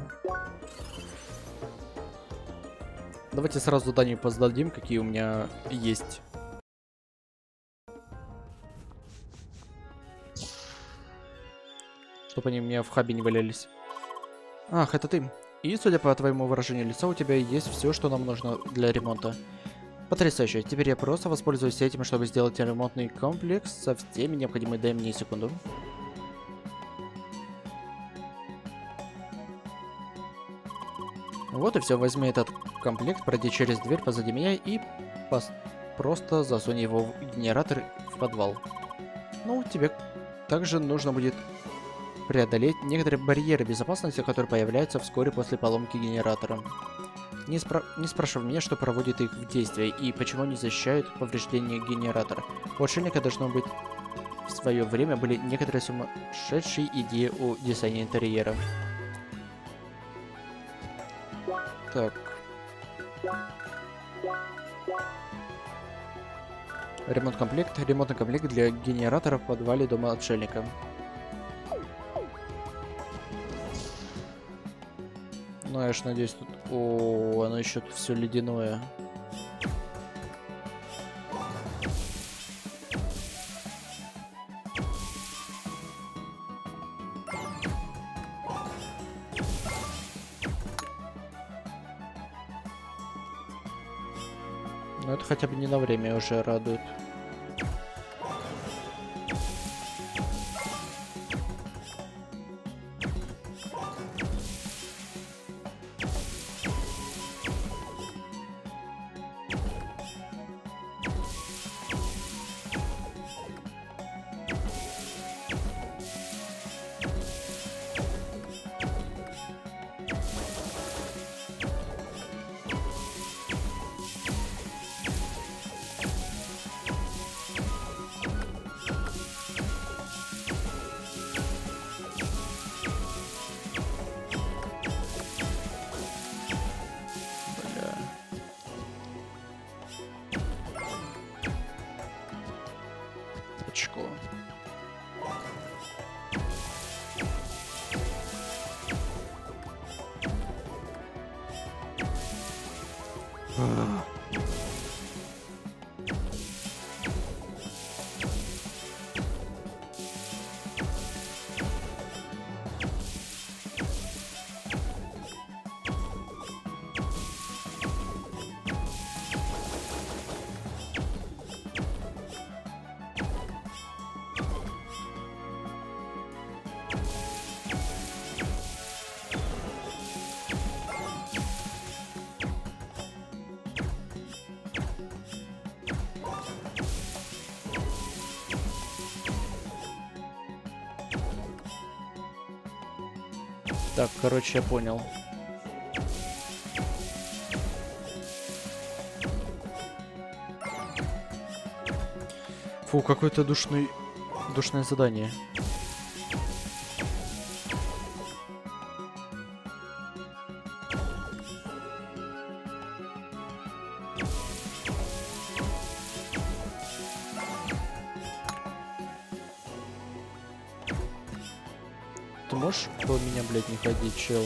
Давайте сразу задание поздадим, какие у меня есть. Чтобы они у меня в хабе не валялись. Ах, это ты. И, судя по твоему выражению лица, у тебя есть все, что нам нужно для ремонта. Потрясающе. Теперь я просто воспользуюсь этим, чтобы сделать ремонтный комплекс со всеми необходимыми. Дай мне секунду. Вот и все. Возьми этот комплект, пройди через дверь позади меня и просто засунь его в генератор в подвал. Ну, тебе также нужно будет преодолеть некоторые барьеры безопасности, которые появляются вскоре после поломки генератора. Не, спра не спрашивай меня, что проводит их в действие и почему они защищают повреждения генератора. У отшельника должно быть в свое время были некоторые сумасшедшие идеи о дизайне интерьера. Так, Ремонт комплект. Ремонтный комплект для генератора в подвале дома отшельника. Ну, я ж надеюсь, тут... О, оно еще все ледяное. хотя бы не на время уже радует. Так, короче, я понял. Фу, какое-то душный... душное задание. Ходить, чел?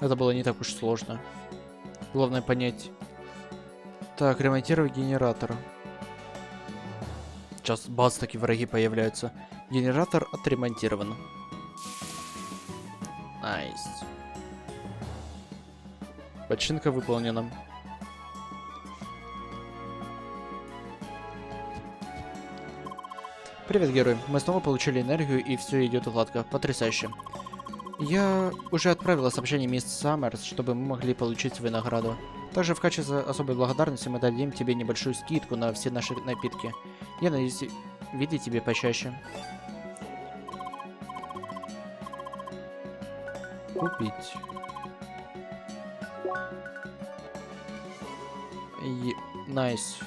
Это было не так уж сложно. Главное понять. Так, ремонтировать генератор. Сейчас бац, такие враги появляются. Генератор отремонтирован. Nice. Починка выполнена. Привет, герой. Мы снова получили энергию, и все идет гладко. Потрясающе. Я уже отправила сообщение мисс Саммерс, чтобы мы могли получить свою награду. Также в качестве особой благодарности мы дадим тебе небольшую скидку на все наши напитки. Я надеюсь видеть тебя почаще. Купить. Nice.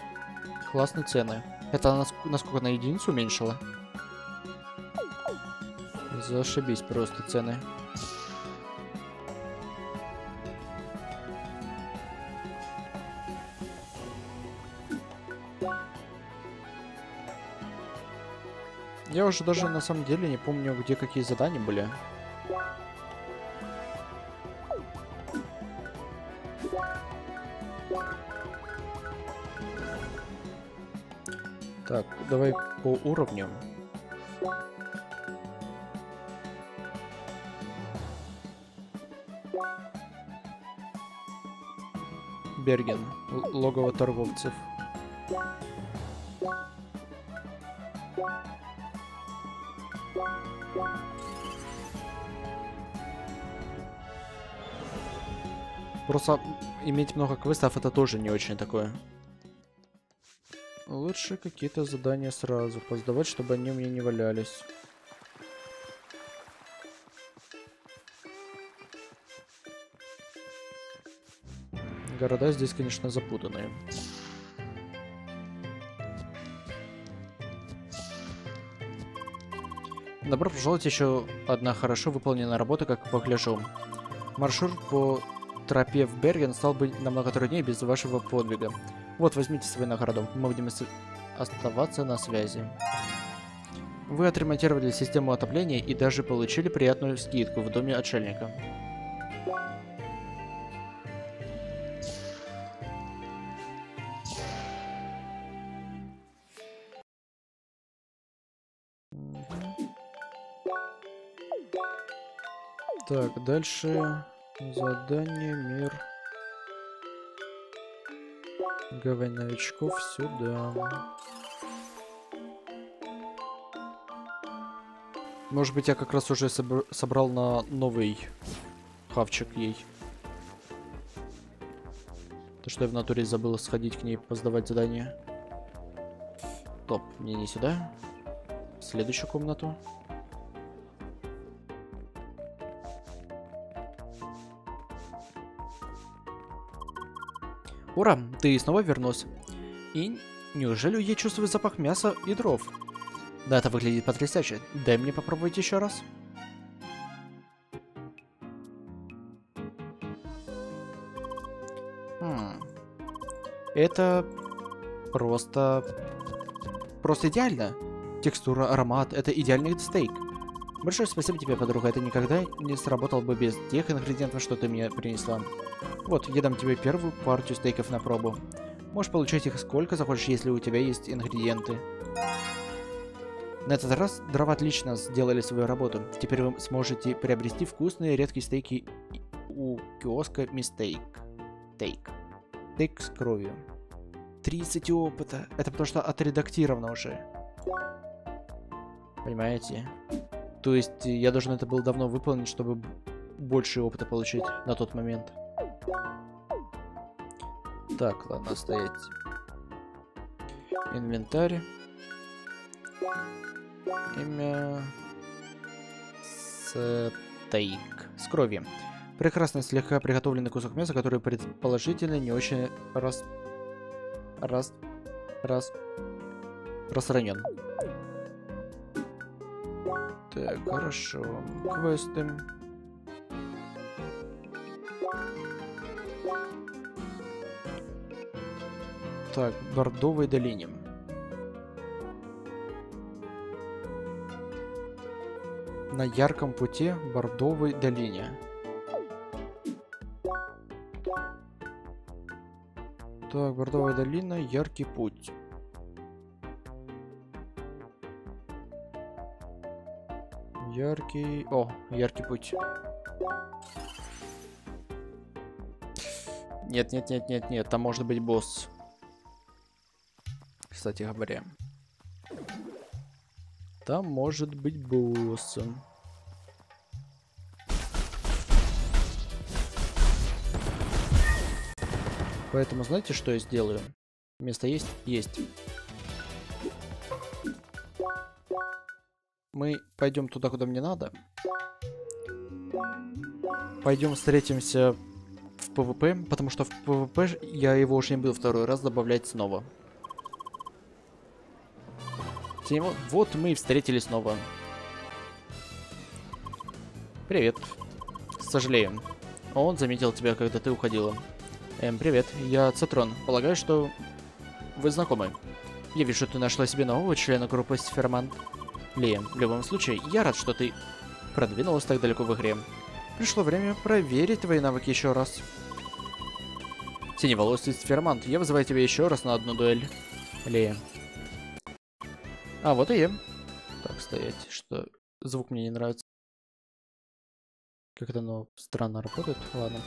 Классные цены. Это нас... насколько на единицу уменьшило? Зашибись просто цены. Я уже даже на самом деле не помню, где какие задания были. Давай по уровням. Берген. Логово торговцев. Просто иметь много квестов это тоже не очень такое. Лучше какие-то задания сразу поздавать, чтобы они меня не валялись. Города здесь, конечно, запутанные. Добро пожаловать, еще одна хорошо выполненная работа, как погляжу. Маршрут по тропе в Берген стал бы намного труднее без вашего подвига. Вот, возьмите свою награду. Мы будем оставаться на связи. Вы отремонтировали систему отопления и даже получили приятную скидку в доме отшельника. Так, дальше задание мир. Гавань новичков сюда. Может быть, я как раз уже собр- собрал на новый хавчик ей. То, что я в натуре забыл сходить к ней, поздавать задание. Топ, мне не сюда. В следующую комнату. Ура, ты снова вернулся. И неужели я чувствую запах мяса и дров? Да, это выглядит потрясающе. Дай мне попробовать еще раз. Хм. Это просто просто идеально. Текстура, аромат, это идеальный стейк. Большое спасибо тебе, подруга, это никогда не сработало бы без тех ингредиентов, что ты мне принесла. Вот, я дам тебе первую партию стейков на пробу. Можешь получать их сколько захочешь, если у тебя есть ингредиенты. На этот раз дрова отлично сделали свою работу. Теперь вы сможете приобрести вкусные редкие стейки у киоска Мистейк. Тейк. Тейк с кровью. 30 опыта. Это потому что отредактировано уже. Понимаете? То есть я должен это было давно выполнить, чтобы больше опыта получить на тот момент. Так, ладно, стоять. Инвентарь. Имя... Стейк. С кровью. Прекрасно слегка приготовленный кусок мяса, который предположительно не очень раз... Раз... Раз... Расранен. Так, хорошо. Квесты. Так, Бордовой долине. На ярком пути Бордовой долине. Так, Бордовая долина, яркий путь. Яркий... О, яркий путь. Нет, нет, нет, нет, нет, там может быть босс. Кстати говоря. Там может быть босс. Поэтому знаете, что я сделаю? Место есть? Есть. Мы пойдем туда, куда мне надо. Пойдем встретимся в PvP, потому что в PvP я его уже не буду второй раз добавлять снова. Вот мы и встретились снова. Привет. Сожалею. Он заметил тебя, когда ты уходила. Эм, привет, я Цитрон. Полагаю, что вы знакомы. Я вижу, ты нашла себе нового члена группы Сферман. Лия, в любом случае, я рад, что ты продвинулась так далеко в игре. Пришло время проверить твои навыки еще раз. Синеволосый Сфермант, я вызываю тебя еще раз на одну дуэль. Лия. А, вот и я. Так, стоять, что звук мне не нравится. Как это оно странно работает? Ладно.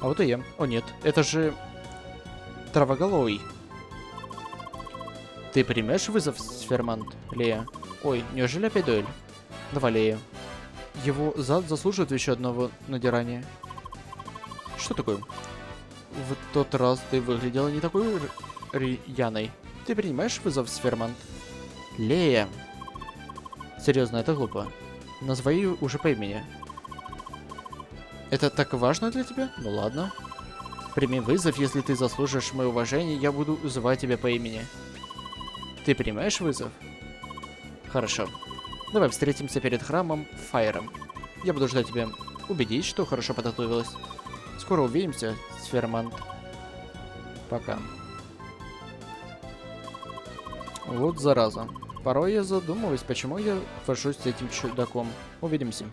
А вот и я. О нет, это же... Травоголовый. Ты примешь вызов, Сфермант, Лея? Ой, неужели опять дуэль? Давай, Лея. Его зад заслуживает еще одного надирания. Что такое? В тот раз ты выглядела не такой рьяной. Ты принимаешь вызов, Сфермант? Лея. Серьезно, это глупо. Назови уже по имени. Это так важно для тебя? Ну ладно. Прими вызов, если ты заслужишь мое уважение, я буду называть тебя по имени. Ты принимаешь вызов? Хорошо. Давай встретимся перед храмом Файром. Я буду ждать тебя. Убедись, что хорошо подготовилась. Скоро увидимся, Сфермант. Пока. Вот зараза. Порой я задумываюсь, почему я вожусь с этим чудаком. Увидимся.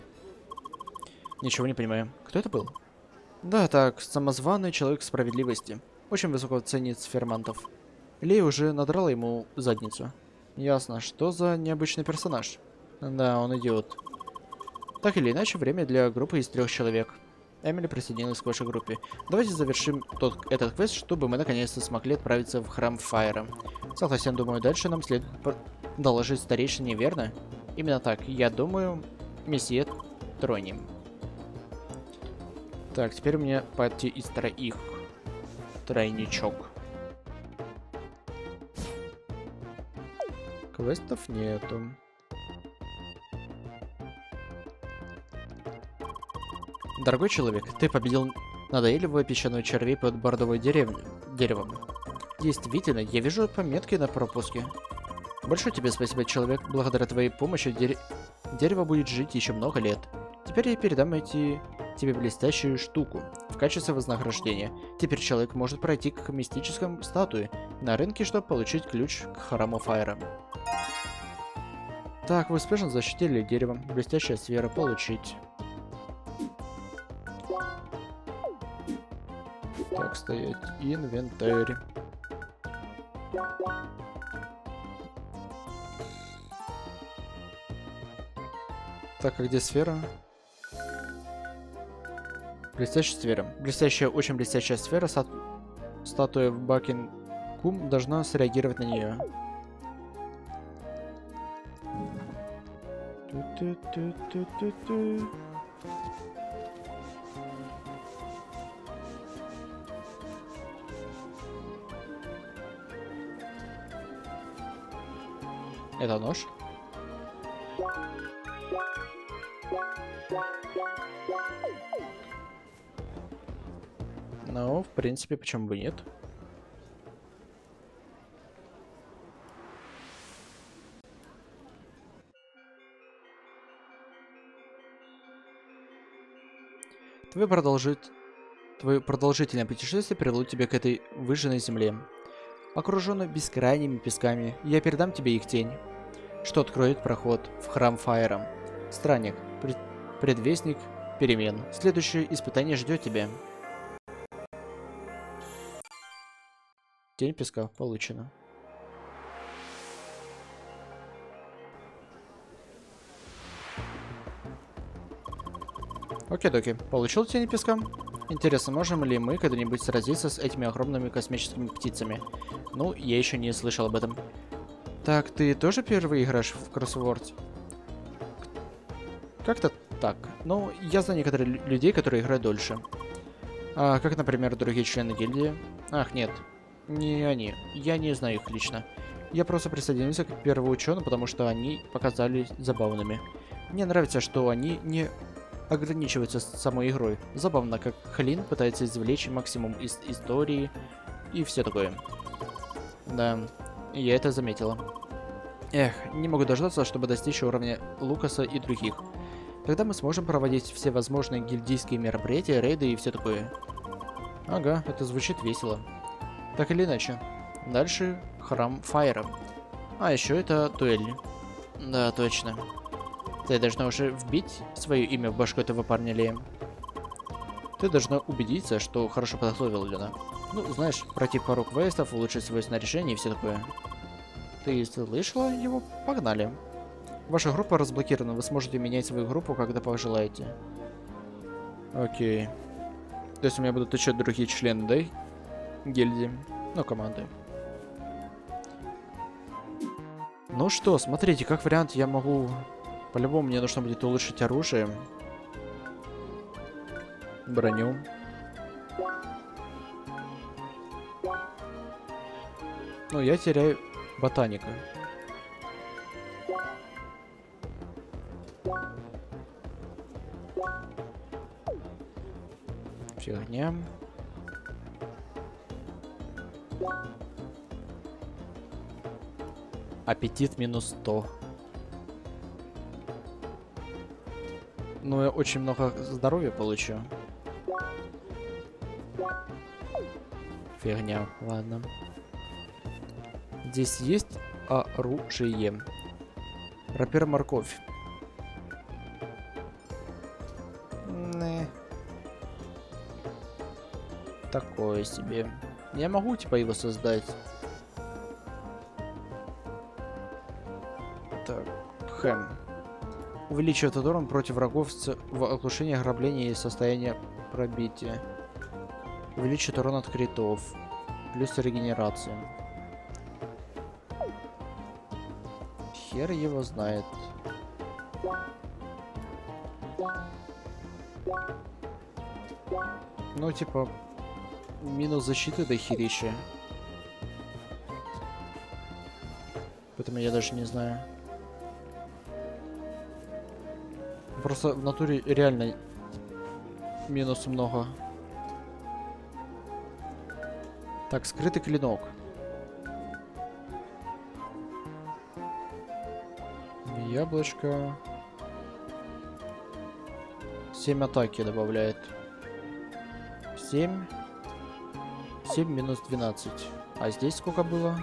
Ничего не понимаю. Кто это был? Да, так, самозваный человек справедливости. Очень высоко ценит фермантов. Лей уже надрала ему задницу. Ясно, что за необычный персонаж. Да, он идиот. Так или иначе, время для группы из трех человек. Эмили присоединилась к вашей группе. Давайте завершим тот, этот квест, чтобы мы наконец-то смогли отправиться в храм Файра. Согласен, думаю, дальше нам следует доложить старейшине, верно? Именно так. Я думаю, месье Троним. Так, теперь у меня пати из троих. Тройничок. Квестов нету. Дорогой человек, ты победил надоедливого песчаного червей под бордовой деревней, деревом. Действительно, я вижу пометки на пропуске. Большое тебе спасибо, человек. Благодаря твоей помощи дер... дерево будет жить еще много лет. Теперь я передам эти тебе блестящую штуку. В качестве вознаграждения. Теперь человек может пройти к мистической статуе на рынке, чтобы получить ключ к храму Файра. Так, вы успешно защитили дерево. Блестящая сфера получить. Так, стоять. Инвентарь. Так, а где сфера? Блестящая сфера. Блестящая, очень блестящая сфера. Стат... Статуя в Бакин Кум должна среагировать на нее. Это нож? Ну, в принципе, почему бы нет? Твое, продолжит... Твое продолжительное путешествие привело тебя к этой выжженной земле. Окруженной бескрайними песками, я передам тебе их тень, что откроет проход в храм Фаера. Странник, пред... предвестник перемен. Следующее испытание ждет тебя. Тень песка получена. Окей-доки. Получил тень песка? Интересно, можем ли мы когда-нибудь сразиться с этими огромными космическими птицами? Ну, я еще не слышал об этом. Так, ты тоже первый играешь в кроссворд? Как-то так. Ну, я знаю некоторых людей, которые играют дольше. А, как, например, другие члены гильдии. Ах, нет. Не они. Я не знаю их лично. Я просто присоединился к первоученым, потому что они показались забавными. Мне нравится, что они не ограничиваются самой игрой. Забавно, как Халин пытается извлечь максимум из истории и все такое. Да, я это заметила. Эх, не могу дождаться, чтобы достичь уровня Лукаса и других. Тогда мы сможем проводить все возможные гильдийские мероприятия, рейды и все такое. Ага, это звучит весело. Так или иначе. Дальше храм Файра. А, еще это дуэль. Да, точно. Ты должна уже вбить свое имя в башку этого парня Леем. Ты должна убедиться, что хорошо подготовлена. Ну, знаешь, пройти пару квестов, улучшить свое снаряжение и все такое. Ты слышала его? Погнали. Ваша группа разблокирована, вы сможете менять свою группу, когда пожелаете. Окей. То есть у меня будут еще другие члены, да? Гильдии. Ну, команды. Ну что, смотрите, как вариант я могу по-любому мне нужно будет улучшить оружие. Броню. Ну, я теряю ботаника. Фигня. Аппетит минус 100. Ну, я очень много здоровья получу. Фигня, ладно. Здесь есть оружие. Рапир морковь. Не. Такое себе. Я могу, типа, его создать. Так, хэм. Увеличивает урон против врагов в оглушении, ограблении и состояние пробития. Увеличивает урон от критов. Плюс регенерация. Хер его знает. Ну, типа, минус защиты до херища. Поэтому я даже не знаю. Просто в натуре реально минус много. Так, скрытый клинок. Яблочко. 7 атаки добавляет. 7. 7 минус 12. А здесь сколько было?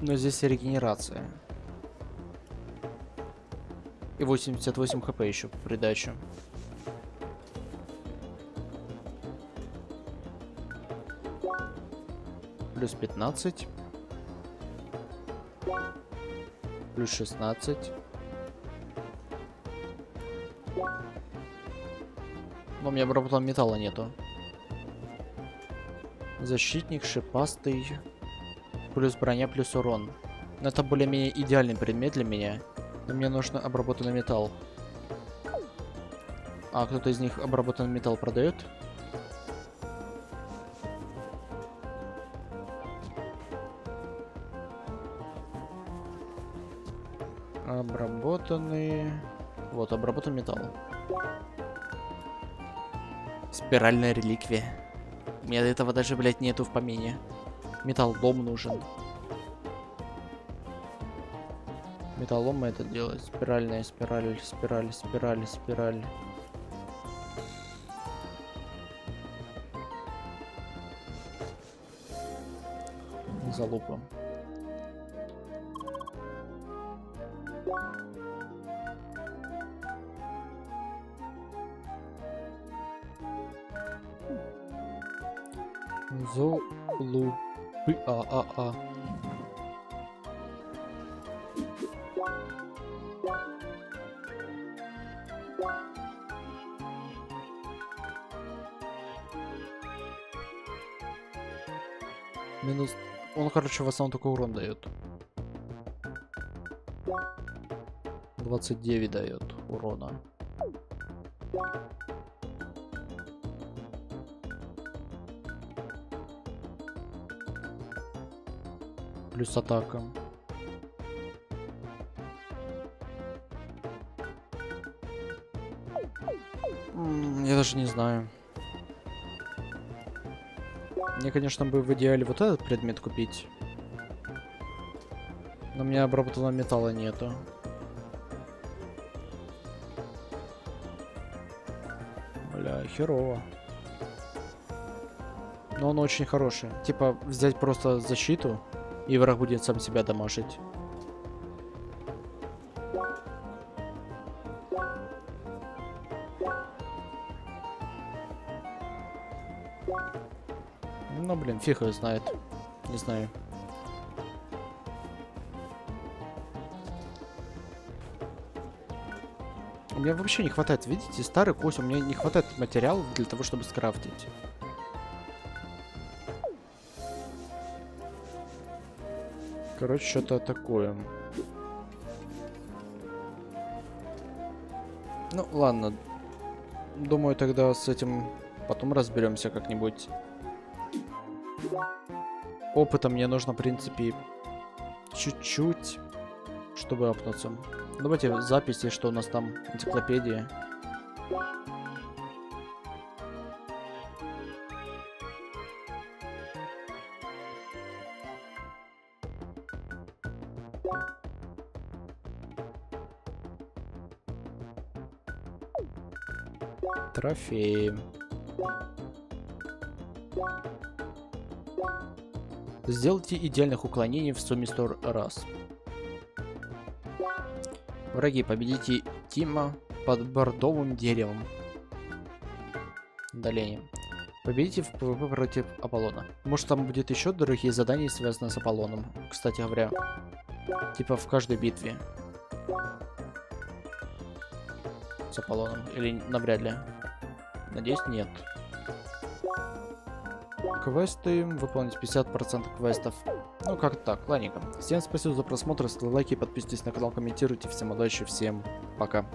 Но здесь регенерация. И 88 хп еще в придачу. Плюс 15. Плюс 16. Но у меня обработанного металла нету. Защитник, шипастый. Плюс броня, плюс урон. Это более-менее идеальный предмет для меня. Но мне нужно обработанный металл. А, кто-то из них обработанный металл продает? Обработанный... Вот, обработан металл. Спиральная реликвия. Мне этого даже, блядь, нету в помине. Металлом нужен. Металлом мы это делать. Спиральная спираль, спираль, спираль, спираль. Залупа. Минус... Он, короче, в основном только урон дает. 29 дает урона. Плюс атака. Даже не знаю. Мне, конечно, бы в идеале вот этот предмет купить. Но у меня обработанного металла нету. Бля, херово. Но он очень хороший. Типа, взять просто защиту, и враг будет сам себя дамажить. Фиг его знает. Не знаю. У меня вообще не хватает, видите, старый кость, у меня не хватает материалов для того, чтобы скрафтить. Короче, что-то такое. Ну, ладно. Думаю, тогда с этим потом разберемся как-нибудь. Опыта мне нужно, в принципе, чуть-чуть, чтобы апнуться. Давайте записи, что у нас там, энциклопедия. Трофеи. Сделайте идеальных уклонений в сумме 100 раз. Враги, победите Тима под бордовым деревом. Удаление. Победите в PvP против Аполлона. Может там будет еще другие задания, связанные с Аполлоном. Кстати говоря. Типа в каждой битве. С Аполлоном. Или навряд ли. Надеюсь, нет. Квесты. Выполнить 50% квестов. Ну, как так, ладненько. Всем спасибо за просмотр, ставьте лайки, подписывайтесь на канал, комментируйте. Всем удачи, всем пока.